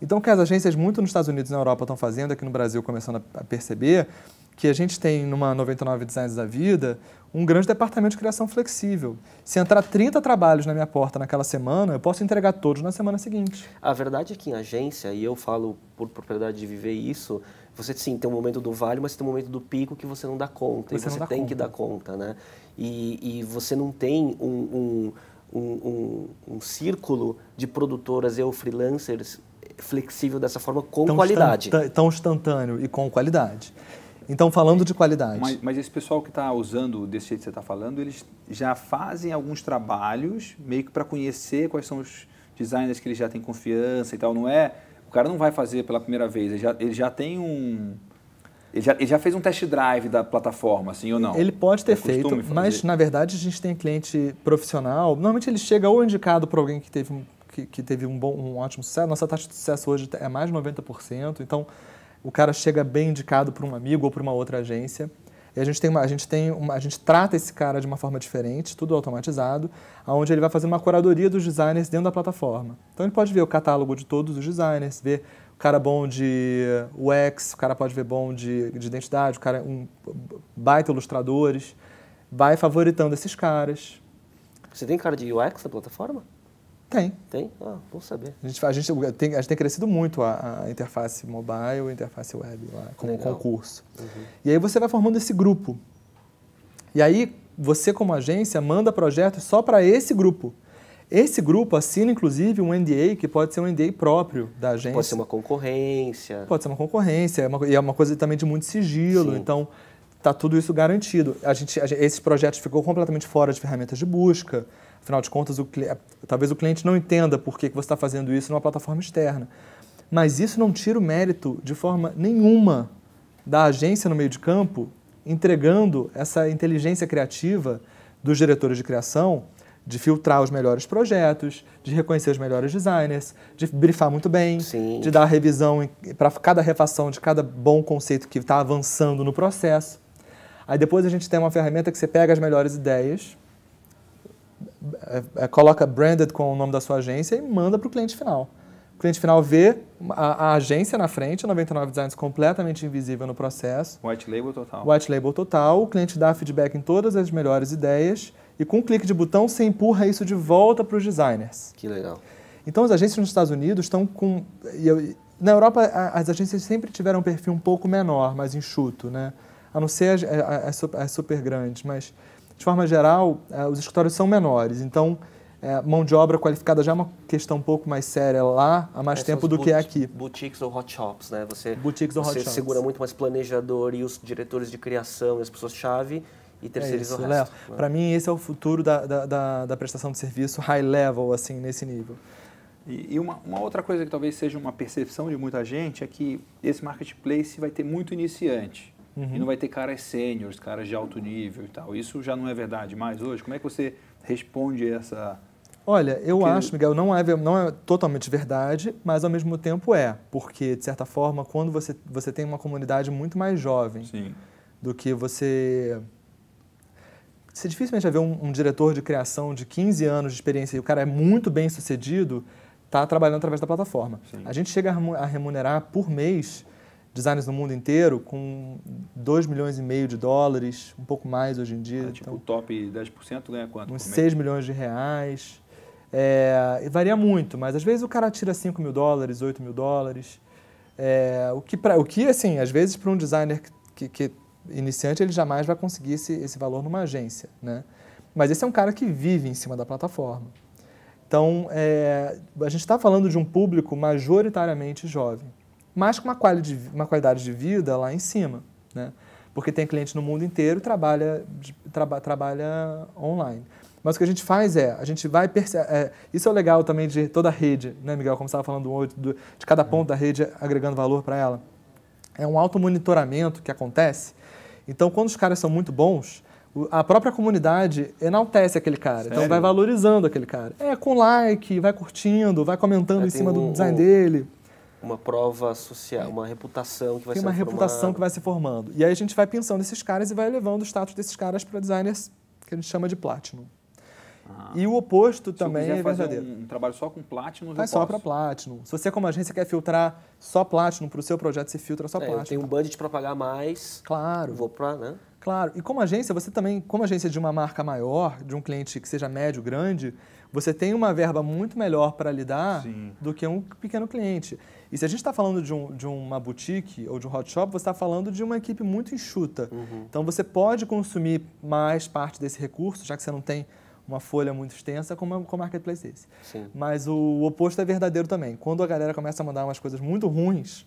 Então, o que as agências muito nos Estados Unidos e na Europa estão fazendo, aqui no Brasil começando a a perceber, que a gente tem numa 99 Designs da vida um grande departamento de criação flexível. Se entrar 30 trabalhos na minha porta naquela semana, eu posso entregar todos na semana seguinte. A verdade é que em agência, e eu falo por propriedade de viver isso, você sim tem um momento do vale, mas tem um momento do pico que você não dá conta. Você e você tem que conta. dar conta, né? E, e você não tem um, um, um, um, um círculo de produtoras e ou freelancers flexível dessa forma com Tão qualidade. instantâneo- Tão instantâneo e com qualidade. Então, falando de qualidade. Mas, mas esse pessoal que está usando desse jeito que você está falando, eles já fazem alguns trabalhos meio que para conhecer quais são os designers que eles já têm confiança e tal. Não é? O cara não vai fazer pela primeira vez. Ele já, ele já tem um. Ele já, ele já fez um test drive da plataforma, assim ou não? Ele pode ter É feito, mas na verdade a gente tem cliente profissional. Normalmente ele chega ou indicado por alguém que teve um, que, que teve um, bom, um ótimo sucesso. Nossa taxa de sucesso hoje é mais de 90%. Então o cara chega bem indicado por um amigo ou por uma outra agência. E a gente tem uma, a gente tem uma, a gente trata esse cara de uma forma diferente, tudo automatizado, aonde ele vai fazer uma curadoria dos designers dentro da plataforma. Então ele pode ver o catálogo de todos os designers, ver o cara bom de UX, o cara pode ver bom de, de identidade, o cara um baita ilustradores, vai favoritando esses caras. Você tem cara de UX na plataforma? Tem. Tem? Ah, bom saber. A gente, a, gente tem, a gente tem crescido muito a, a interface mobile a interface web lá, como Legal. concurso. E aí você vai formando esse grupo. E aí você, como agência, manda projetos só para esse grupo. Esse grupo assina, inclusive, um NDA que pode ser um NDA próprio da agência. Pode ser uma concorrência. Pode ser uma concorrência, é uma, e é uma coisa também de muito sigilo. Sim. Então, está tudo isso garantido. A gente, a gente, esses projetos ficou completamente fora de ferramentas de busca. Afinal de contas, o, talvez o cliente não entenda por que, que você está fazendo isso numa plataforma externa. Mas isso não tira o mérito de forma nenhuma da agência no meio de campo entregando essa inteligência criativa dos diretores de criação de filtrar os melhores projetos, de reconhecer os melhores designers, de brifar muito bem, Sim. de dar revisão para cada refação de cada bom conceito que está avançando no processo. Aí depois a gente tem uma ferramenta que você pega as melhores ideias, é, é, coloca branded com o nome da sua agência e manda para o cliente final. O cliente final vê a, a agência na frente, 99 Designs completamente invisível no processo. White label total. White label total, o cliente dá feedback em todas as melhores ideias e com um clique de botão você empurra isso de volta para os designers. Que legal. Então as agências nos Estados Unidos estão com... Na Europa as agências sempre tiveram um perfil um pouco menor, mais enxuto, né? A não ser as, as, as super grandes, mas de forma geral eh, os escritórios são menores. Então é, mão de obra qualificada já é uma questão um pouco mais séria lá há mais É, tempo do que aqui. Boutiques ou hot shops, né? Você, Boutiques ou hot você shops. segura muito mais planejador e os diretores de criação e as pessoas-chave e É terceiriza isso, o resto. né? Para mim, esse é o futuro da, da, da, da prestação de serviço high level, assim, nesse nível. E, e uma, uma outra coisa que talvez seja uma percepção de muita gente é que esse marketplace vai ter muito iniciante. Uhum. E não vai ter caras sêniores, caras de alto nível e tal. Isso já não é verdade mais hoje? Como é que você responde essa... Olha, eu acho, Miguel, não é, não é totalmente verdade, mas ao mesmo tempo é. Porque, de certa forma, quando você, você tem uma comunidade muito mais jovem Sim. do que você. Você dificilmente vai ver um, um diretor de criação de 15 anos de experiência e o cara é muito bem sucedido, está trabalhando através da plataforma. Sim. A gente chega a remunerar por mês designers no mundo inteiro com 2 milhões e meio de dólares, um pouco mais hoje em dia. Ah, tipo, então, o top 10% ganha quanto? uns por mês? 6 milhões de reais. É, e varia muito, mas às vezes o cara tira 5 mil dólares, 8 mil dólares. É, o, que pra, o que, assim, às vezes para um designer que, que iniciante, ele jamais vai conseguir esse, esse valor numa agência, né? Mas esse é um cara que vive em cima da plataforma. Então, é, a gente está falando de um público majoritariamente jovem, mas com uma, quali de, uma qualidade de vida lá em cima, né? Porque tem cliente no mundo inteiro e trabalha, traba- trabalha online. Mas o que a gente faz é, a gente vai é, Isso é o legal também de toda a rede, né, Miguel? Como você estava falando do, do- de cada ponto da rede agregando valor para ela. É um automonitoramento que acontece. Então, quando os caras são muito bons, a própria comunidade enaltece aquele cara. Então, Sério? vai valorizando aquele cara. É, com like, vai curtindo, vai comentando É, em cima do um- design um- dele. Uma prova social, uma reputação que vai Tem ser uma reputação formada. que vai se formando. E aí a gente vai pensando nesses caras e vai elevando o status desses caras para designers que a gente chama de Platinum. Ah. E o oposto Se também é fazer verdadeiro. um, um trabalho só com Platinum, Faz eu só para Platinum. Se você, como agência, quer filtrar só Platinum para o seu projeto, você filtra só É, Platinum. tenho um budget para pagar mais, Claro. vou para, né? Claro, e como agência, você também, como agência de uma marca maior, de um cliente que seja médio, grande, você tem uma verba muito melhor para lidar Sim. do que um pequeno cliente. E se a gente está falando de, um, de uma boutique ou de um hot shop, você está falando de uma equipe muito enxuta. Então você pode consumir mais parte desse recurso, já que você não tem uma folha muito extensa como com marketplace desse. Sim. Mas o oposto é verdadeiro também. Quando a galera começa a mandar umas coisas muito ruins,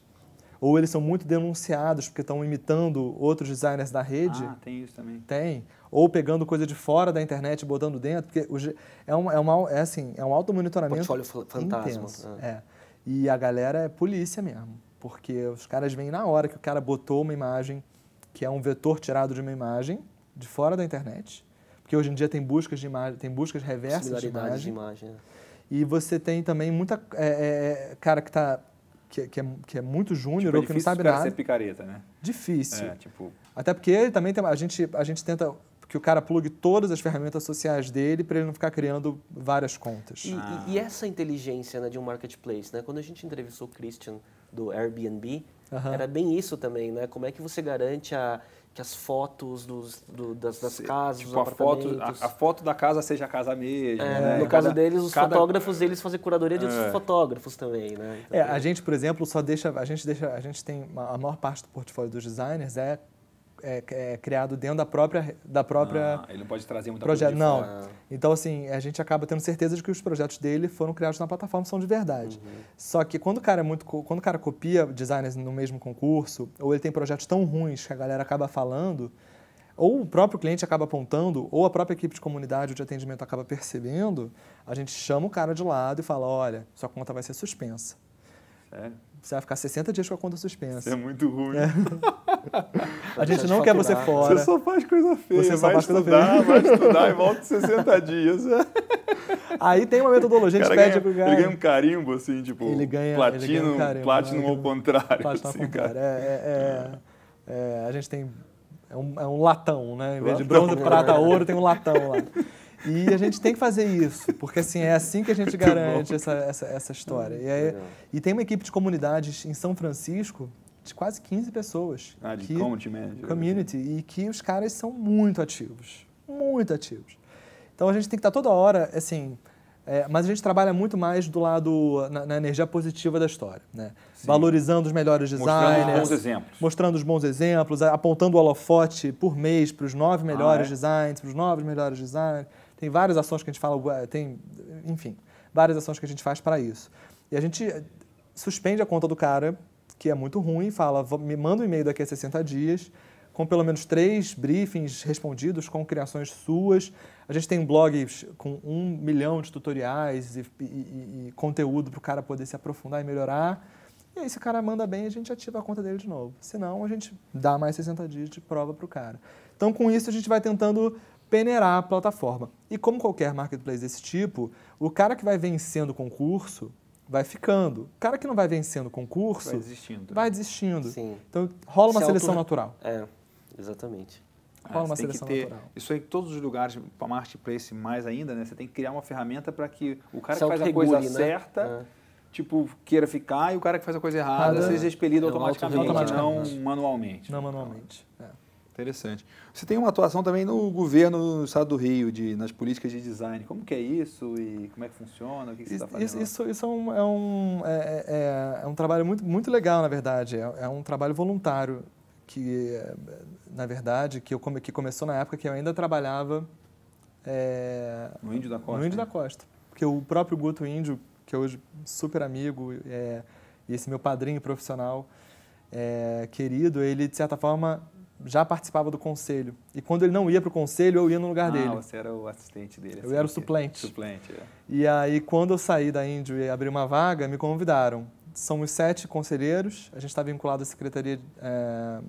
ou eles são muito denunciados porque estão imitando outros designers da rede, Ah, tem isso também. tem. Ou pegando coisa de fora da internet e botando dentro, porque o é um, é uma, é assim, é um auto-monitoramento Portfólio fa- fantasma, intenso. é. É. E a galera é polícia mesmo, porque os caras vêm na hora que o cara botou uma imagem que é um vetor tirado de uma imagem de fora da internet, porque hoje em dia tem buscas de imagem, tem buscas reversas de Similaridades de imagem. imagem. né? E você tem também muita é, é, cara que tá que, que, é, que é muito júnior Tipo, é ou que não difícil sabe nada. ser picareta, né? Difícil. É, tipo, Até porque também tem, a, gente, a gente tenta que o cara plugue todas as ferramentas sociais dele para ele não ficar criando várias contas. E, Ah. e- e essa inteligência né, de um marketplace, né? Quando a gente entrevistou o Christian do Airbnb, Aham. era bem isso também, né? Como é que você garante a, que as fotos dos, do- das, das casas, tipo dos a foto, a, a foto da casa seja a casa mesmo, É, né? no Cada- caso deles, os cada- fotógrafos, eles fazem curadoria de outros É. fotógrafos também, né? Então, É, a gente, por exemplo, só deixa, a gente deixa, a gente tem uma- a maior parte do portfólio dos designers é é, é criado dentro da própria da própria Ah, ele não pode trazer muita projeto. coisa Não. fora. Então, assim, a gente acaba tendo certeza de que os projetos dele foram criados na plataforma, são de verdade. Só que quando o cara é muito, quando o cara copia designers no mesmo concurso, ou ele tem projetos tão ruins que a galera acaba falando, ou o próprio cliente acaba apontando, ou a própria equipe de comunidade ou de atendimento acaba percebendo, a gente chama o cara de lado e fala, olha, sua conta vai ser suspensa. Sério? Você vai ficar 60 dias com a conta suspensa. Isso é muito ruim. <laughs> A gente não quer você fora. Você só faz coisa feia. Você só vai faz coisa estudar, vai estudar e volta em 60 dias. <laughs> Aí tem uma metodologia, a gente pede ganha, pro ele cara. ganha um carimbo, assim, tipo, Ele ganha- ele platino, ganha um carimbo, platino né? ao contrário. Platina assim, ao contrário. cara. É, é, é, é, a gente tem. É um, é um latão, né? Em vez de bronze, prata, ouro, tem um latão lá. E a gente tem que fazer isso, porque assim, é assim que a gente <laughs> garante essa, essa, essa história. E, aí- e tem uma equipe de comunidades em São Francisco de quase 15 pessoas. Ah, de que- community manager. community e que os caras são muito ativos, muito ativos. Então a gente tem que estar toda hora, assim, é, mas a gente trabalha muito mais do lado na, na energia positiva da história, né? Valorizando os melhores Mostrando designers, bons exemplos. mostrando os bons exemplos, apontando o holofote por mês para os nove melhores é? designs, para os nove melhores designs. Tem várias ações que a gente fala, tem, enfim, várias ações que a gente faz para isso. E a gente eh, suspende a conta do cara, que é muito ruim, fala, "Vou- me manda um e-mail daqui a 60 dias, com pelo menos três briefings respondidos com criações suas. A gente tem blogs com um milhão de tutoriais e- e- e conteúdo para o cara poder se aprofundar e melhorar. E aí, se o cara manda bem, a gente ativa a conta dele de novo. Senão, a gente dá mais 60 dias de prova para o cara. Então, com isso, a gente vai tentando peneirar a plataforma. E como qualquer marketplace desse tipo, o cara que vai vencendo o concurso vai ficando. O cara que não vai vencendo o concurso Vai desistindo. vai desistindo. Sim. Então, rola uma Se seleção auto- natural. É, exatamente. Ah, rola uma tem que seleção ter, natural. Isso aí em todos os lugares, para marketplace mais ainda, né? Você tem que criar uma ferramenta para que o cara Se que faz a coisa né? certa, É. tipo, queira ficar e o cara que faz a coisa errada Errada, seja expelido é, automaticamente, automaticamente. não manualmente. Não manualmente. É. Interessante. Você tem uma atuação também no governo do estado do Rio, de, nas políticas de design. Como que é isso e como é que funciona? O que, que você está fazendo? isso, isso, isso é, um, é, um, é, é- é um trabalho muito, muito legal, na verdade. É, é um trabalho voluntário que, é, na verdade, que, eu, que começou na época que eu ainda trabalhava é, No Índio da Costa. no Índio né? da Costa. Porque o próprio Guto Índio, que é hoje super amigo, é, e esse meu padrinho profissional é, querido, ele, de certa forma, já participava do conselho. E quando ele não ia para o conselho, eu ia no lugar ah, dele. você era o assistente dele. Eu assim, era o suplente. Suplente, é. E aí, quando eu saí da Índio e abri uma vaga, me convidaram. Somos sete conselheiros, a gente está vinculado à secretaria, é,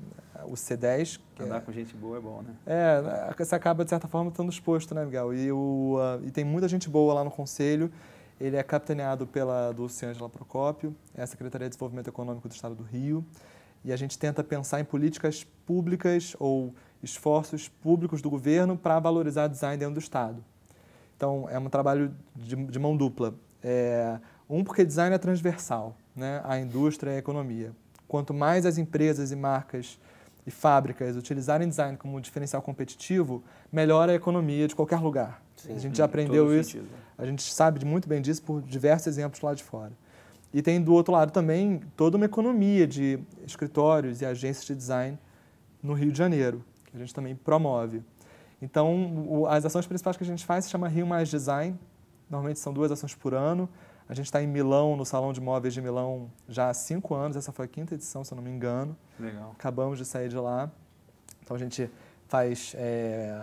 o C10. Que Andar é, com gente boa é bom, né? é, você acaba, de certa forma, estando exposto, né, Miguel? E, o, ah, e tem muita gente boa lá no conselho. Ele é capitaneado pela Dulce Angela Procópio, é a Secretaria de Desenvolvimento Econômico do Estado do Rio. E a gente tenta pensar em políticas públicas ou esforços públicos do governo para valorizar design dentro do Estado. Então, é um trabalho de, de mão dupla. É, um, porque design é transversal né, à indústria e à economia. Quanto mais as empresas e marcas e fábricas utilizarem design como diferencial competitivo, melhor a economia de qualquer lugar. Sim. a gente já aprendeu isso, sentido. a gente sabe muito bem disso por diversos exemplos lá de fora. E tem do outro lado também toda uma economia de escritórios e agências de design no Rio de Janeiro, que a gente também promove. Então, o- as ações principais que a gente faz se chama Rio Mais Design. Normalmente são duas ações por ano. A gente está em Milão, no Salão de Móveis de Milão, já há cinco anos. Essa foi a quinta edição, se eu não me engano. Legal. Acabamos de sair de lá. Então, a gente faz é,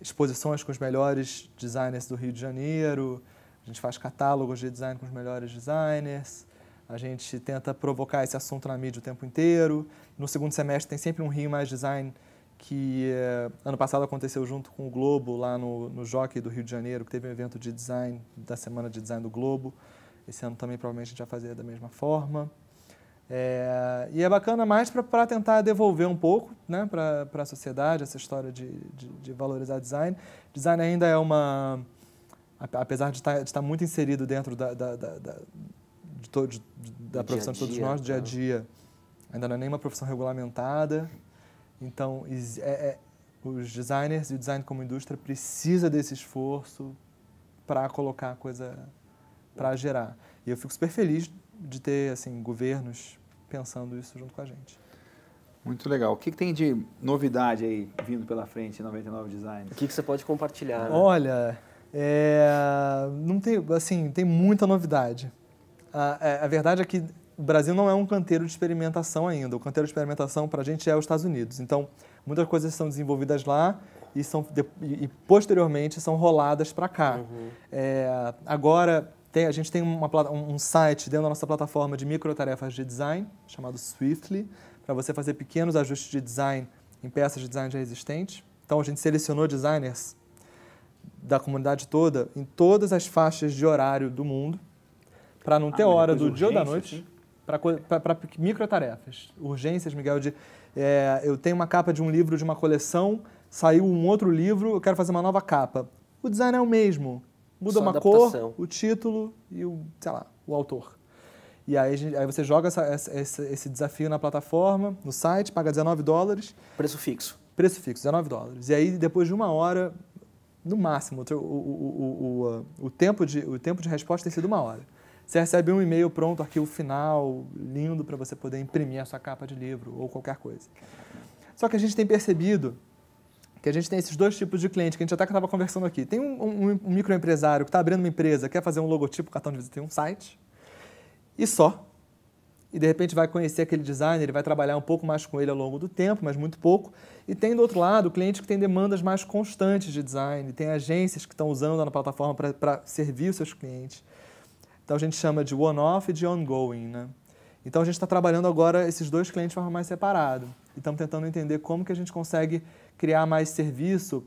exposições com os melhores designers do Rio de Janeiro. Gente faz catálogos de design com os melhores designers. A gente tenta provocar esse assunto na mídia o tempo inteiro. No segundo semestre tem sempre um Rio Mais Design que eh, ano passado aconteceu junto com o Globo lá no, no Jockey do Rio de Janeiro, que teve um evento de design da Semana de Design do Globo. Esse ano também provavelmente a gente vai fazer da mesma forma. É, e é bacana mais para tentar devolver um pouco né, para a sociedade essa história de, de, de valorizar design. Design ainda é uma. Ape- Apesar de estar, de estar muito inserido dentro da, da, da, da, de to- de- da profissão de todos dia nós, do dia a dia, dia, ainda não é nenhuma profissão regulamentada. Então, é- é- os designers e o design como indústria precisa desse esforço para colocar a coisa para gerar. E eu fico super feliz de ter assim governos pensando isso junto com a gente. Muito legal. O que, que tem de novidade aí vindo pela frente em 99 Design? O que, que você pode compartilhar? Né? Olha, é, não tem, assim, tem muita novidade. A, é, a, verdade é que o Brasil não é um canteiro de experimentação ainda. O canteiro de experimentação para a gente é os Estados Unidos. Então, muitas coisas são desenvolvidas lá e, são, e, e posteriormente são roladas para cá. Uhum. É, agora, tem, a gente tem uma, um site dentro da nossa plataforma de microtarefas de design, chamado Swiftly, para você fazer pequenos ajustes de design em peças de design já existentes. Então, a gente selecionou designers da comunidade toda em todas as faixas de horário do mundo, para não ter ah, hora do dia ou da noite, para microtarefas. Urgências, Miguel, de é, eu tenho uma capa de um livro de uma coleção, saiu um outro livro, eu quero fazer uma nova capa. O design é o mesmo, muda Só uma adaptação. cor, o título e o, sei lá, o autor. E aí, aí você joga essa, essa, esse desafio na plataforma, no site, paga 19 dólares. Preço fixo. Preço fixo, 19 dólares. E aí, depois de uma hora, no máximo, o, o, o, o, tempo de, o tempo de resposta tem sido uma hora. Você recebe um e-mail pronto, arquivo final, lindo, para você poder imprimir a sua capa de livro ou qualquer coisa. Só que a gente tem percebido que a gente tem esses dois tipos de cliente, que a gente até estava conversando aqui. Tem um, um, um microempresário que está abrindo uma empresa, quer fazer um logotipo, cartão de visita, tem um site, e só. E de repente vai conhecer aquele designer, ele vai trabalhar um pouco mais com ele ao longo do tempo, mas muito pouco. E tem do outro lado o cliente que tem demandas mais constantes de design, tem agências que estão usando a plataforma para servir os seus clientes. Então a gente chama de one-off e de ongoing. Né? Então a gente está trabalhando agora esses dois clientes de forma mais separada. E estamos tentando entender como que a gente consegue criar mais serviço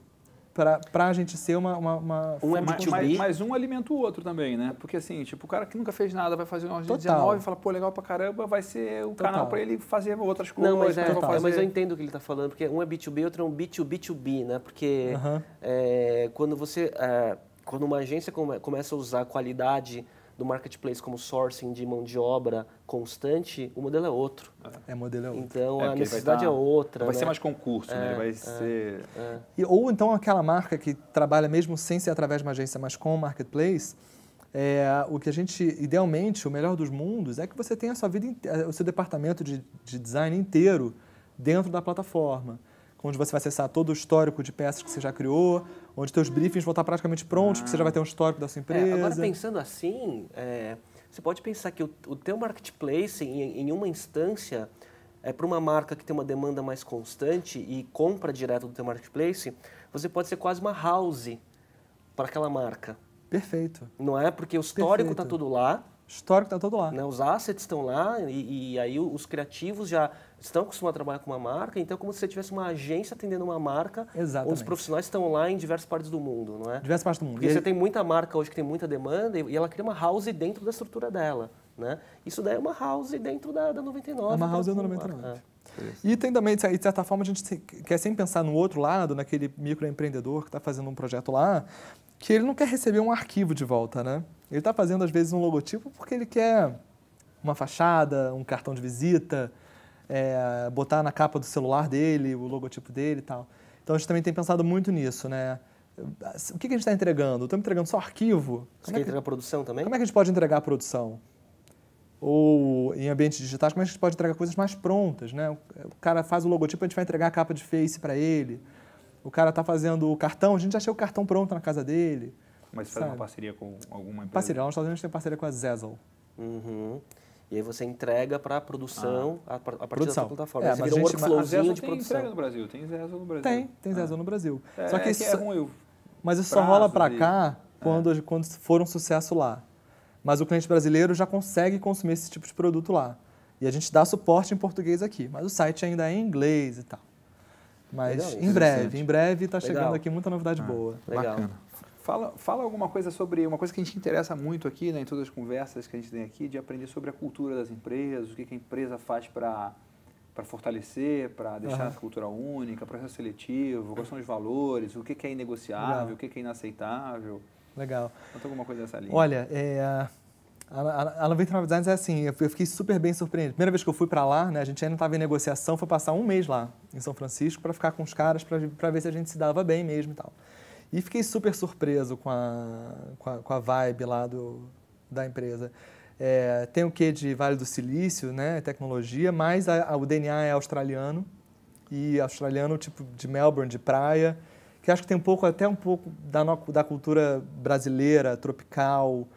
para a gente ser uma, uma, uma... Um é B2B. Mas, mas, um alimenta o outro também, né? Porque assim, tipo, o cara que nunca fez nada vai fazer um de 19 e fala, pô, legal pra caramba, vai ser o Total. canal para ele fazer outras coisas. Não, mas, é, fazer... mas eu entendo o que ele está falando, porque um é B2B e outro é um B2B2B, né? Porque uhum. é, quando você... É, quando uma agência come, começa a usar qualidade do marketplace como sourcing de mão de obra constante, o modelo é outro. É, é modelo é outro. Então é, a necessidade tá, é outra. Vai né? ser mais concurso, né? Ele vai é, ser. É. E, ou então aquela marca que trabalha mesmo sem ser através de uma agência, mas com o marketplace. É, o que a gente, idealmente, o melhor dos mundos é que você tenha a sua vida, o seu departamento de, de design inteiro dentro da plataforma onde você vai acessar todo o histórico de peças que você já criou, onde seus briefings vão estar praticamente prontos, ah. porque você já vai ter um histórico da sua empresa. É, agora, pensando assim, é, você pode pensar que o, o teu marketplace, em, em uma instância, é para uma marca que tem uma demanda mais constante e compra direto do teu marketplace, você pode ser quase uma house para aquela marca. Perfeito. Não é? Porque o histórico está tudo lá. O histórico está todo lá. Né? Os assets estão lá e, e aí os criativos já estão acostumados a trabalhar com uma marca, então é como se você tivesse uma agência atendendo uma marca, Exatamente. onde os profissionais estão lá em diversas partes do mundo, não é? Diversas partes do mundo. Porque e você tem muita marca hoje que tem muita demanda e ela cria uma house dentro da estrutura dela, né? Isso daí é uma house dentro da, da 99. É uma house dentro da 99. É. E tem também, de certa forma, a gente quer sempre pensar no outro lado, naquele microempreendedor que está fazendo um projeto lá, que ele não quer receber um arquivo de volta, né? Ele está fazendo, às vezes, um logotipo porque ele quer uma fachada, um cartão de visita, é, botar na capa do celular dele, o logotipo dele e tal. Então a gente também tem pensado muito nisso, né? O que, a gente está entregando? Estamos entregando só arquivo? Você Como quer é que, entregar produção também? Como é que a gente pode entregar a produção? Ou em ambientes digitais, como é que a gente pode entregar coisas mais prontas, né? O cara faz o logotipo, a gente vai entregar a capa de Face para ele. O cara está fazendo o cartão, a gente já achou o cartão pronto na casa dele. Mas faz uma parceria com alguma empresa? Parceria, lá nos Estados Unidos tem parceria com a Zazzle. Uhum. E aí você entrega para a produção ah. a, a partir produção. da sua plataforma. É, você vira um workflowzinho de tem produção. Tem no Brasil, tem Zezo no Brasil. Tem, tem Zezo ah. no Brasil. É, só que, é isso, é ruim, Mas isso só rola para cá quando, é. quando for um sucesso lá. Mas o cliente brasileiro já consegue consumir esse tipo de produto lá. E a gente dá suporte em português aqui. Mas o site ainda é em inglês e tal. Mas Legal, em breve, em breve está chegando aqui muita novidade ah, boa. Legal. Bacana. Fala, fala alguma coisa sobre uma coisa que a gente interessa muito aqui, né, em todas as conversas que a gente tem aqui, de aprender sobre a cultura das empresas, o que, que a empresa faz para para fortalecer, para deixar uhum. essa cultura única, processo seletivo, quais são os valores, o que, que é inegociável, Legal. o que, que é inaceitável. Legal. Conta alguma coisa dessa linha. Olha, é, a, a 99 Designs é assim, eu fiquei super bem surpreendido. Primeira vez que eu fui para lá, né, a gente ainda estava em negociação, foi passar um mês lá em São Francisco para ficar com os caras, para ver se a gente se dava bem mesmo e tal. E fiquei super surpreso com a, com a, com a vibe lá do, da empresa. É, tem o que de Vale do Silício, né, tecnologia, mas a, a, o DNA é australiano e australiano tipo de Melbourne, de praia, que acho que tem um pouco até um pouco da, da cultura brasileira, tropical,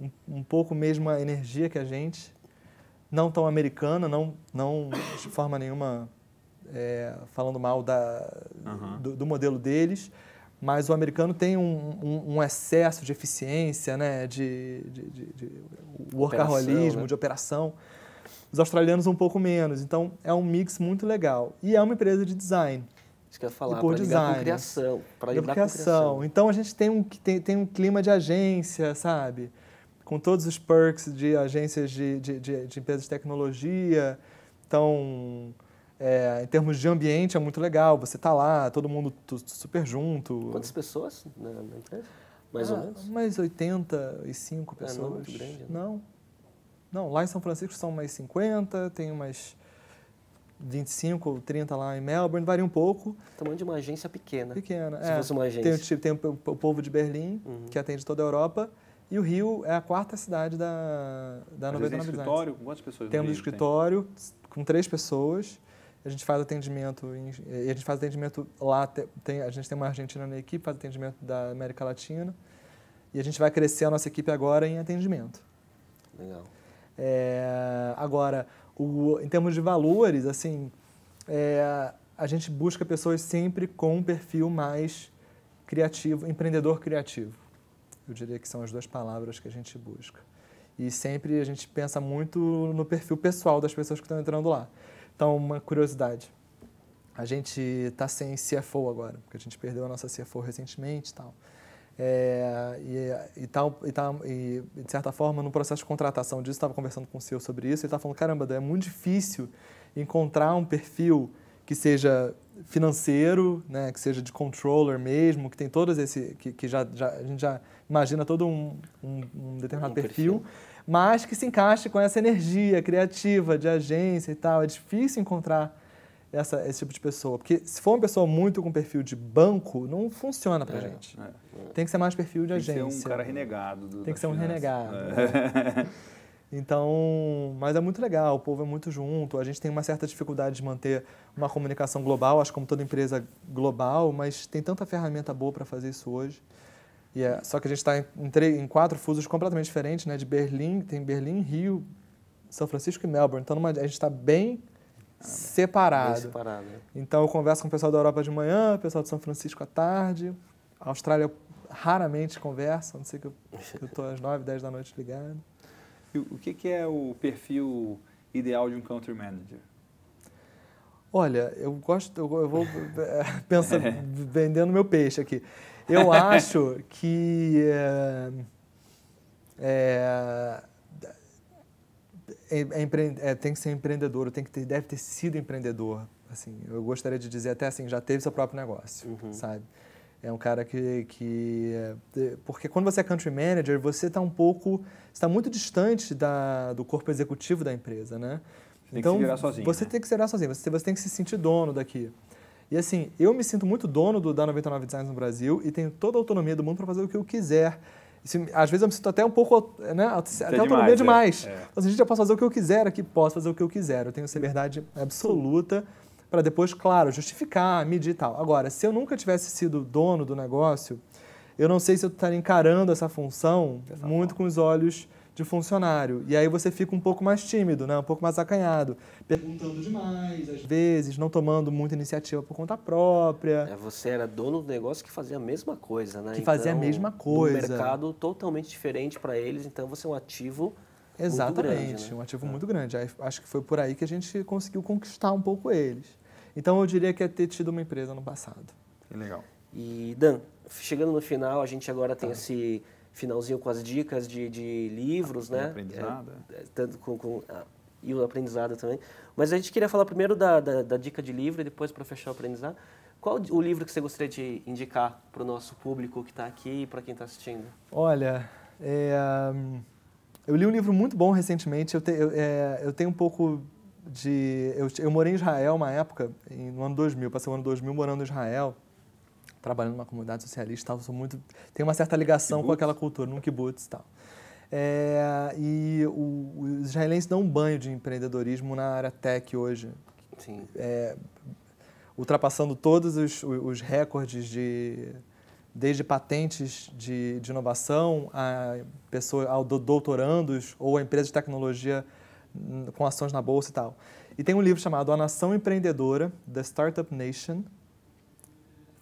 um, um pouco mesmo a energia que a gente, não tão americana, não, não de forma nenhuma é, falando mal da, uhum. do, do, modelo deles, mas o americano tem um, um, um excesso de eficiência, né, de, de, de, de workaholismo, operação, né? de operação. Os australianos um pouco menos. Então, é um mix muito legal. E é uma empresa de design. Isso que eu ia falar, para lidar com criação. Para criação. criação. Então, a gente tem um, tem, tem um clima de agência, sabe? Com todos os perks de agências de, de, de, de empresas de tecnologia. Então, é, em termos de ambiente, é muito legal. Você está lá, todo mundo super junto. Quantas pessoas na, empresa? Mais ah, ou menos? Mais 85 pessoas. É, não é muito grande. Né? Não. Não, lá em São Francisco são mais 50, tem umas 25 ou 30 lá em Melbourne, varia um pouco. Tamanho de uma agência pequena. Pequena, Se é. fosse uma agência. Tem, tem o, o povo de Berlim, uhum. que atende toda a Europa. E o Rio é a quarta cidade da, da Mas 99 tem escritório? Com quantas pessoas Temos escritório tem? com três pessoas. A gente faz atendimento, a gente faz atendimento lá, tem, a gente tem uma Argentina na equipe, faz atendimento da América Latina. E a gente vai crescer a nossa equipe agora em atendimento. Legal. É, agora, o, em termos de valores, assim, é, a gente busca pessoas sempre com um perfil mais criativo, empreendedor criativo. Eu diria que são as duas palavras que a gente busca. E sempre a gente pensa muito no perfil pessoal das pessoas que estão entrando lá. Então, uma curiosidade. A gente está sem CFO agora, porque a gente perdeu a nossa CFO recentemente e tal. É, e, e, tal, e, tal, e, de certa forma, no processo de contratação disso, estava conversando com o CEO sobre isso, ele estava falando, caramba, é muito difícil encontrar um perfil que seja financeiro, né, que seja de controller mesmo, que tem todos esse, que, que já, já, a gente já imagina todo um, um, um determinado um perfil, perfil, mas que se encaixe com essa energia criativa de agência e tal. É difícil encontrar essa, esse tipo de pessoa, porque se for uma pessoa muito com perfil de banco, não funciona pra é, gente. É, Tem que ser mais perfil de Tem agência. Tem que ser um cara renegado. Do, Tem que ser um renegado. É. <laughs> Então, mas é muito legal, o povo é muito junto. A gente tem uma certa dificuldade de manter uma comunicação global, acho como toda empresa global, mas tem tanta ferramenta boa para fazer isso hoje. E é, só que a gente está em, em, quatro fusos completamente diferentes, né? De Berlim, tem Berlim, Rio, São Francisco e Melbourne. Então numa, a gente está bem ah, separado. Bem separado né? Então eu converso com o pessoal da Europa de manhã, o pessoal de São Francisco à tarde. A Austrália raramente conversa, a não sei que eu estou às 9, 10 da noite ligado. E o que, que é o perfil ideal de um country manager? Olha, eu gosto, eu, eu vou <laughs> é, pensar, <laughs> vendendo meu peixe aqui. Eu acho que é, é, é, é, tem que ser empreendedor, tem que ter, deve ter sido empreendedor. Assim, eu gostaria de dizer até assim, já teve seu próprio negócio, uhum. sabe? É um cara que, que porque quando você é country manager, você está um pouco, está muito distante da, do corpo executivo da empresa, né? Tem então, que se virar sozinho. Você né? tem que se virar sozinho, você, você tem que se sentir dono daqui. E assim, eu me sinto muito dono do, da 99 Designs no Brasil e tenho toda a autonomia do mundo para fazer o que eu quiser. às vezes eu me sinto até um pouco, né, até é autonomia demais. demais. É. É. Então, gente, eu posso fazer o que eu quiser aqui, posso fazer o que eu quiser. Eu tenho essa liberdade absoluta para depois, claro, justificar, medir e tal. Agora, se eu nunca tivesse sido dono do negócio, eu não sei se eu estaria encarando essa função muito com os olhos de funcionário. E aí você fica um pouco mais tímido, né? um pouco mais acanhado. Perguntando demais, às vezes, não tomando muita iniciativa por conta própria. É, você era dono do negócio que fazia a mesma coisa, né? Que então, fazia a então, mesma coisa. Um mercado totalmente diferente para eles, então você é um ativo Exatamente, muito grande, né? um ativo é. muito grande. Aí, acho que foi por aí que a gente conseguiu conquistar um pouco eles. Então eu diria que é ter tido uma empresa no passado. Que legal. E Dan, chegando no final, a gente agora tem tá. esse finalzinho com as dicas de, de livros, né? Aprendizado. É, é, tanto com, com ah, e o aprendizado também. Mas a gente queria falar primeiro da, da, da dica de livro e depois para fechar o aprendizado. Qual o livro que você gostaria de indicar para o nosso público que está aqui e para quem está assistindo? Olha, é, eu li um livro muito bom recentemente. Eu, te, eu, é, eu tenho um pouco de... Eu, eu morei em Israel uma época, no ano 2000, passei o ano 2000 morando em Israel trabalhando numa comunidade socialista, tal, sou muito tenho uma certa ligação kibbutz. com aquela cultura, num kibbutz e tal. É, e o, os israelenses dão um banho de empreendedorismo na área tech hoje. Sim. É, ultrapassando todos os, os recordes de desde patentes de, de inovação a pessoa, ao doutorandos ou a empresa de tecnologia hum, com ações na bolsa e tal. E tem um livro chamado A Nação Empreendedora, The Startup Nation,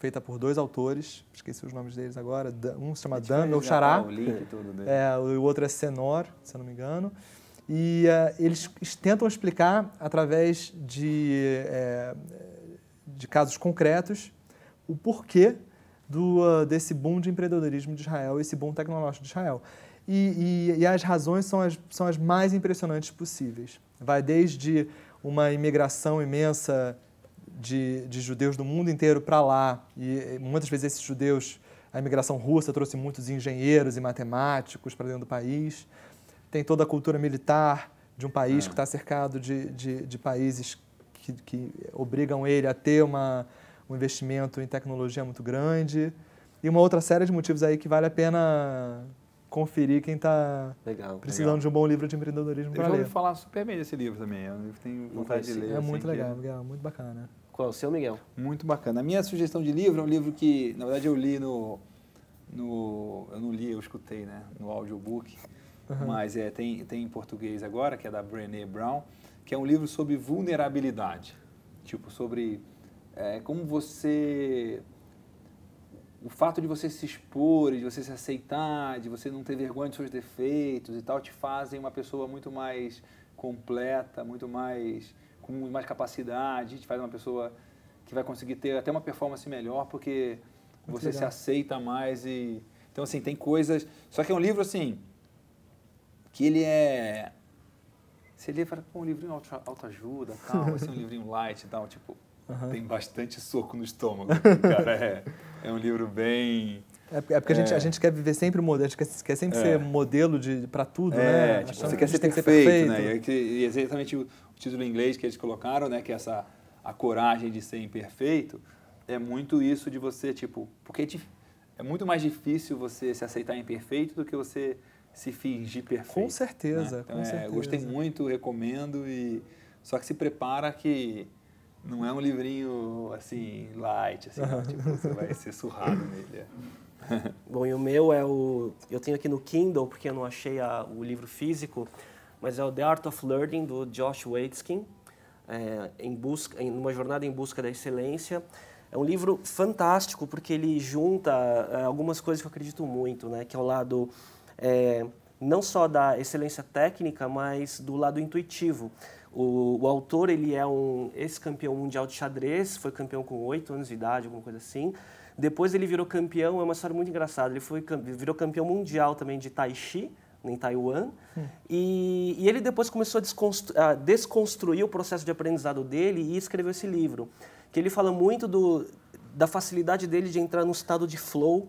feita por dois autores, esqueci os nomes deles agora, um se chama Dan, meu xará, é, o outro é Senor, se eu não me engano, e uh, eles tentam explicar através de, é, de casos concretos o porquê do, uh, desse boom de empreendedorismo de Israel, esse boom tecnológico de Israel. E, e, e, as razões são as, são as mais impressionantes possíveis. Vai desde uma imigração imensa de, de judeus do mundo inteiro para lá, e muitas vezes esses judeus, a imigração russa trouxe muitos engenheiros e matemáticos para dentro do país. Tem toda a cultura militar de um país é. que está cercado de, de, de países que, que obrigam ele a ter uma, um investimento em tecnologia muito grande e uma outra série de motivos aí que vale a pena conferir quem está precisando legal. de um bom livro de empreendedorismo para ler. Eu ouvi falar super bem desse livro também, é que tenho vontade de ler. É assim, muito legal, legal, muito bacana. Qual é o seu, Miguel? Muito bacana. A minha sugestão de livro é um livro que, na verdade, eu li no... no eu não li, eu escutei, né, no audiobook, uhum. mas é, tem, tem em português agora, que é da Brené Brown, que é um livro sobre vulnerabilidade. Tipo, sobre é, como você o fato de você se expor, de você se aceitar, de você não ter vergonha de seus defeitos e tal, te fazem uma pessoa muito mais completa, muito mais com mais capacidade, te faz uma pessoa que vai conseguir ter até uma performance melhor porque muito você legal. se aceita mais e então assim tem coisas. Só que é um livro assim que ele é você lê para um livrinho autoajuda, tal, assim, um <laughs> livrinho light e tal, tipo Uhum. Tem bastante soco no estômago, cara. É, é um livro bem. É, é porque é. A, gente, a gente quer viver sempre o modelo, a gente quer, quer sempre é. ser modelo para tudo, é, né? Tipo, você quer ser perfeito, perfeito, né? E, e exatamente o, título em inglês que eles colocaram, né? Que é essa a coragem de ser imperfeito, é muito isso de você, tipo, porque é muito mais difícil você se aceitar imperfeito do que você se fingir perfeito. Com certeza, né? então, com é, certeza. Gostei muito, recomendo e só que se prepara que não é um livrinho assim, light, assim, não, <laughs> tipo, você vai ser surrado nele. É. Bom, e o meu é o. Eu tenho aqui no Kindle, porque eu não achei a, o livro físico, mas é o The Art of Learning, do Josh Waitzkin, é, em busca, em uma jornada em busca da excelência. É um livro fantástico, porque ele junta é, algumas coisas que eu acredito muito, né? que é o lado é, não só da excelência técnica, mas do lado intuitivo. O, o autor ele é um ex-campeão mundial de xadrez, foi campeão com 8 anos de idade, alguma coisa assim. Depois ele virou campeão, é uma história muito engraçada, ele foi, virou campeão mundial também de Tai Chi, em Taiwan. Hum. E, e, ele depois começou a, a, desconstruir o processo de aprendizado dele e escreveu esse livro. Que ele fala muito do, da facilidade dele de entrar no estado de flow,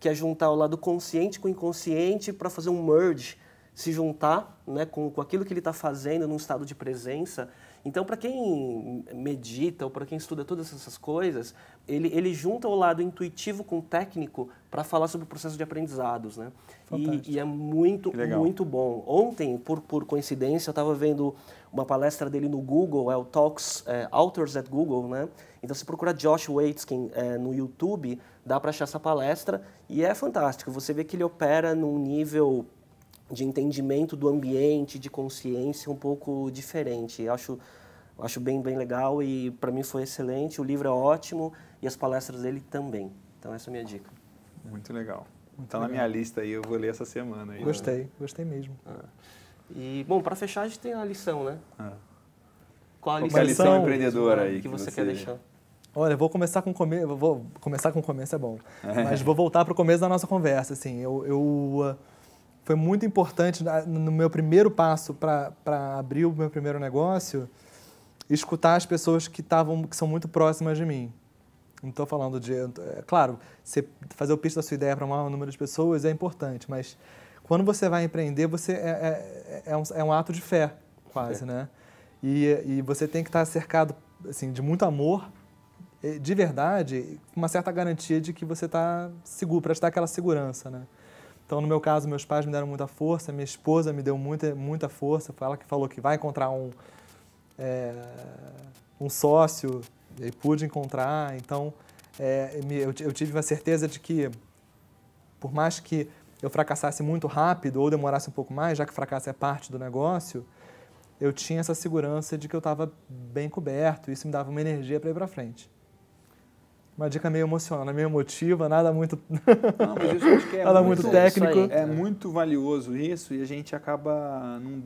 que é juntar o lado consciente com o inconsciente para fazer um merge se juntar né, com, com aquilo que ele está fazendo num estado de presença. Então, para quem medita ou para quem estuda todas essas coisas, ele, ele junta o lado intuitivo com o técnico para falar sobre o processo de aprendizados. Né? E, e, é muito, muito bom. Ontem, por, por coincidência, eu estava vendo uma palestra dele no Google, é o Talks é, Authors at Google. Né? Então, se procura Josh Waitzkin é, no YouTube, dá para achar essa palestra e é fantástico. Você vê que ele opera num nível de entendimento do ambiente, de consciência um pouco diferente. Acho acho bem bem legal e para mim foi excelente. O livro é ótimo e as palestras dele também. Então essa é a minha dica. Muito legal. Está na minha lista aí, eu vou ler essa semana. Aí, gostei, né? gostei mesmo. Ah. E bom, para fechar a gente tem a lição, né? Ah. Qual a lição, Qual lição empreendedora aí que, que você, você quer deixar? Olha, vou começar com começo, vou começar com o começo é bom, <laughs> mas vou voltar para o começo da nossa conversa. Assim, eu, eu foi muito importante no meu primeiro passo para abrir o meu primeiro negócio escutar as pessoas que estavam que são muito próximas de mim. Não estou falando de é, claro você fazer o pitch da sua ideia para um maior número de pessoas é importante mas quando você vai empreender você é, é, é, um, é um ato de fé quase né? E, e você tem que estar cercado assim de muito amor de verdade com uma certa garantia de que você está seguro para te dar aquela segurança né Então, no meu caso, meus pais me deram muita força, minha esposa me deu muita, muita força. Foi ela que falou que vai encontrar um, é, um sócio, e pude encontrar. Então, é, eu, eu tive uma certeza de que, por mais que eu fracassasse muito rápido ou demorasse um pouco mais, já que fracasso é parte do negócio, eu tinha essa segurança de que eu estava bem coberto. Isso me dava uma energia para ir para frente. Uma dica meio emocional, meio emotiva, nada muito. Não, mas isso acho que é <laughs> nada muito, muito técnico. É muito valioso isso e a gente acaba não,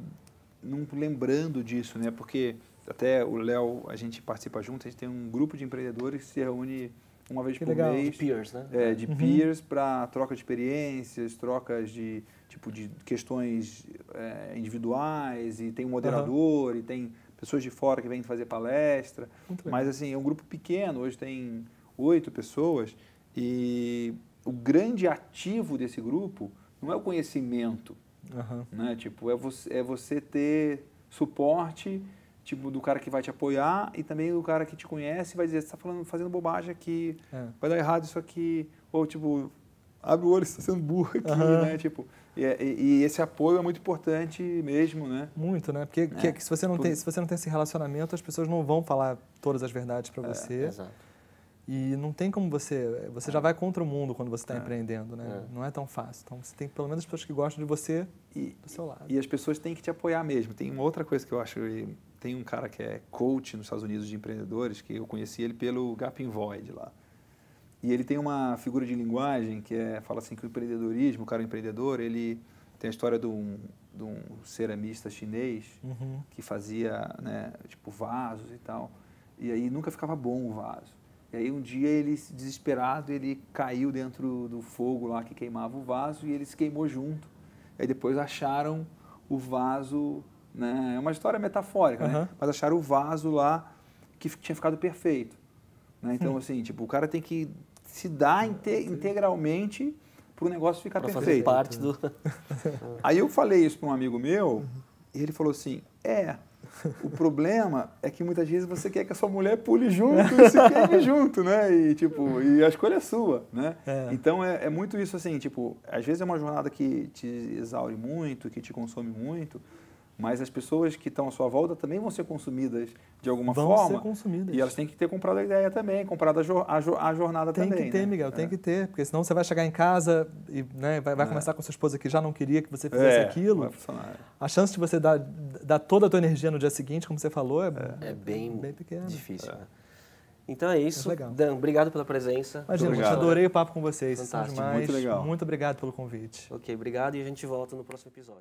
não lembrando disso, né? Porque até o Léo, a gente participa junto, a gente tem um grupo de empreendedores que se reúne uma vez Que por legal. mês. De peers, né? É, de Uhum. peers para troca de experiências, trocas de tipo de questões é, individuais e tem um moderador e tem pessoas de fora que vêm fazer palestra. Muito legal. Mas assim, é um grupo pequeno, hoje tem oito pessoas e o grande ativo desse grupo não é o conhecimento, Aham. né? Tipo, é você, é você ter suporte tipo do cara que vai te apoiar e também do cara que te conhece e vai dizer, você está falando, fazendo bobagem aqui, É. vai dar errado isso aqui, ou tipo, abre o olho, você está sendo burro aqui, Aham. né? Tipo, e, e- e esse apoio é muito importante mesmo, né? Muito, né? Porque que- que se, você não Tudo. tem, se você não tem esse relacionamento, as pessoas não vão falar todas as verdades É, para você. Exato. E não tem como você. Você já vai contra o mundo quando você está É. empreendendo, né? É. Não é tão fácil. Então você tem pelo menos pessoas que gostam de você E, do seu lado. E as pessoas têm que te apoiar mesmo. Tem uma outra coisa que eu acho, tem um cara que é coach nos Estados Unidos de empreendedores, que eu conheci ele pelo Gaping Void lá. E ele tem uma figura de linguagem que é, fala assim que o empreendedorismo, o cara empreendedor, ele tem a história de um, de um ceramista chinês Uhum. que fazia, né, tipo vasos e tal. E aí nunca ficava bom o vaso. E aí um dia ele, desesperado, ele caiu dentro do fogo lá que queimava o vaso e ele se queimou junto. Aí depois acharam o vaso, né, é uma história metafórica, né? Aham. Mas acharam o vaso lá que tinha ficado perfeito. Né? Então assim, tipo, o cara tem que se dar inte- integralmente para o negócio ficar fazer perfeito. parte do. Aí eu falei isso para um amigo meu e ele falou assim: é, <laughs> o problema é que muitas vezes você quer que a sua mulher pule junto e se queime <laughs> junto, né? E tipo, e a escolha é sua, né? É. Então é, é muito isso assim, tipo, às vezes é uma jornada que te exaure muito, que te consome muito, mas as pessoas que estão à sua volta também vão ser consumidas de alguma Vão forma. ser consumidas. E elas têm que ter comprado a ideia também, comprado a, jo- a jo- a jornada Tem também. que ter, né? Miguel, tem É. que ter. Porque senão você vai chegar em casa e né, vai, vai conversar com sua esposa que já não queria que você fizesse É, aquilo. vai funcionar. A chance de você dar, dar toda a tua energia no dia seguinte, como você falou, é, É bem, bem pequena. difícil. né? Então é isso. Legal. Dan, obrigado pela presença. Imagina, gente, obrigado. adorei o papo com vocês. Fantástico, demais. muito legal. Muito obrigado pelo convite. Ok, obrigado e a gente volta no próximo episódio.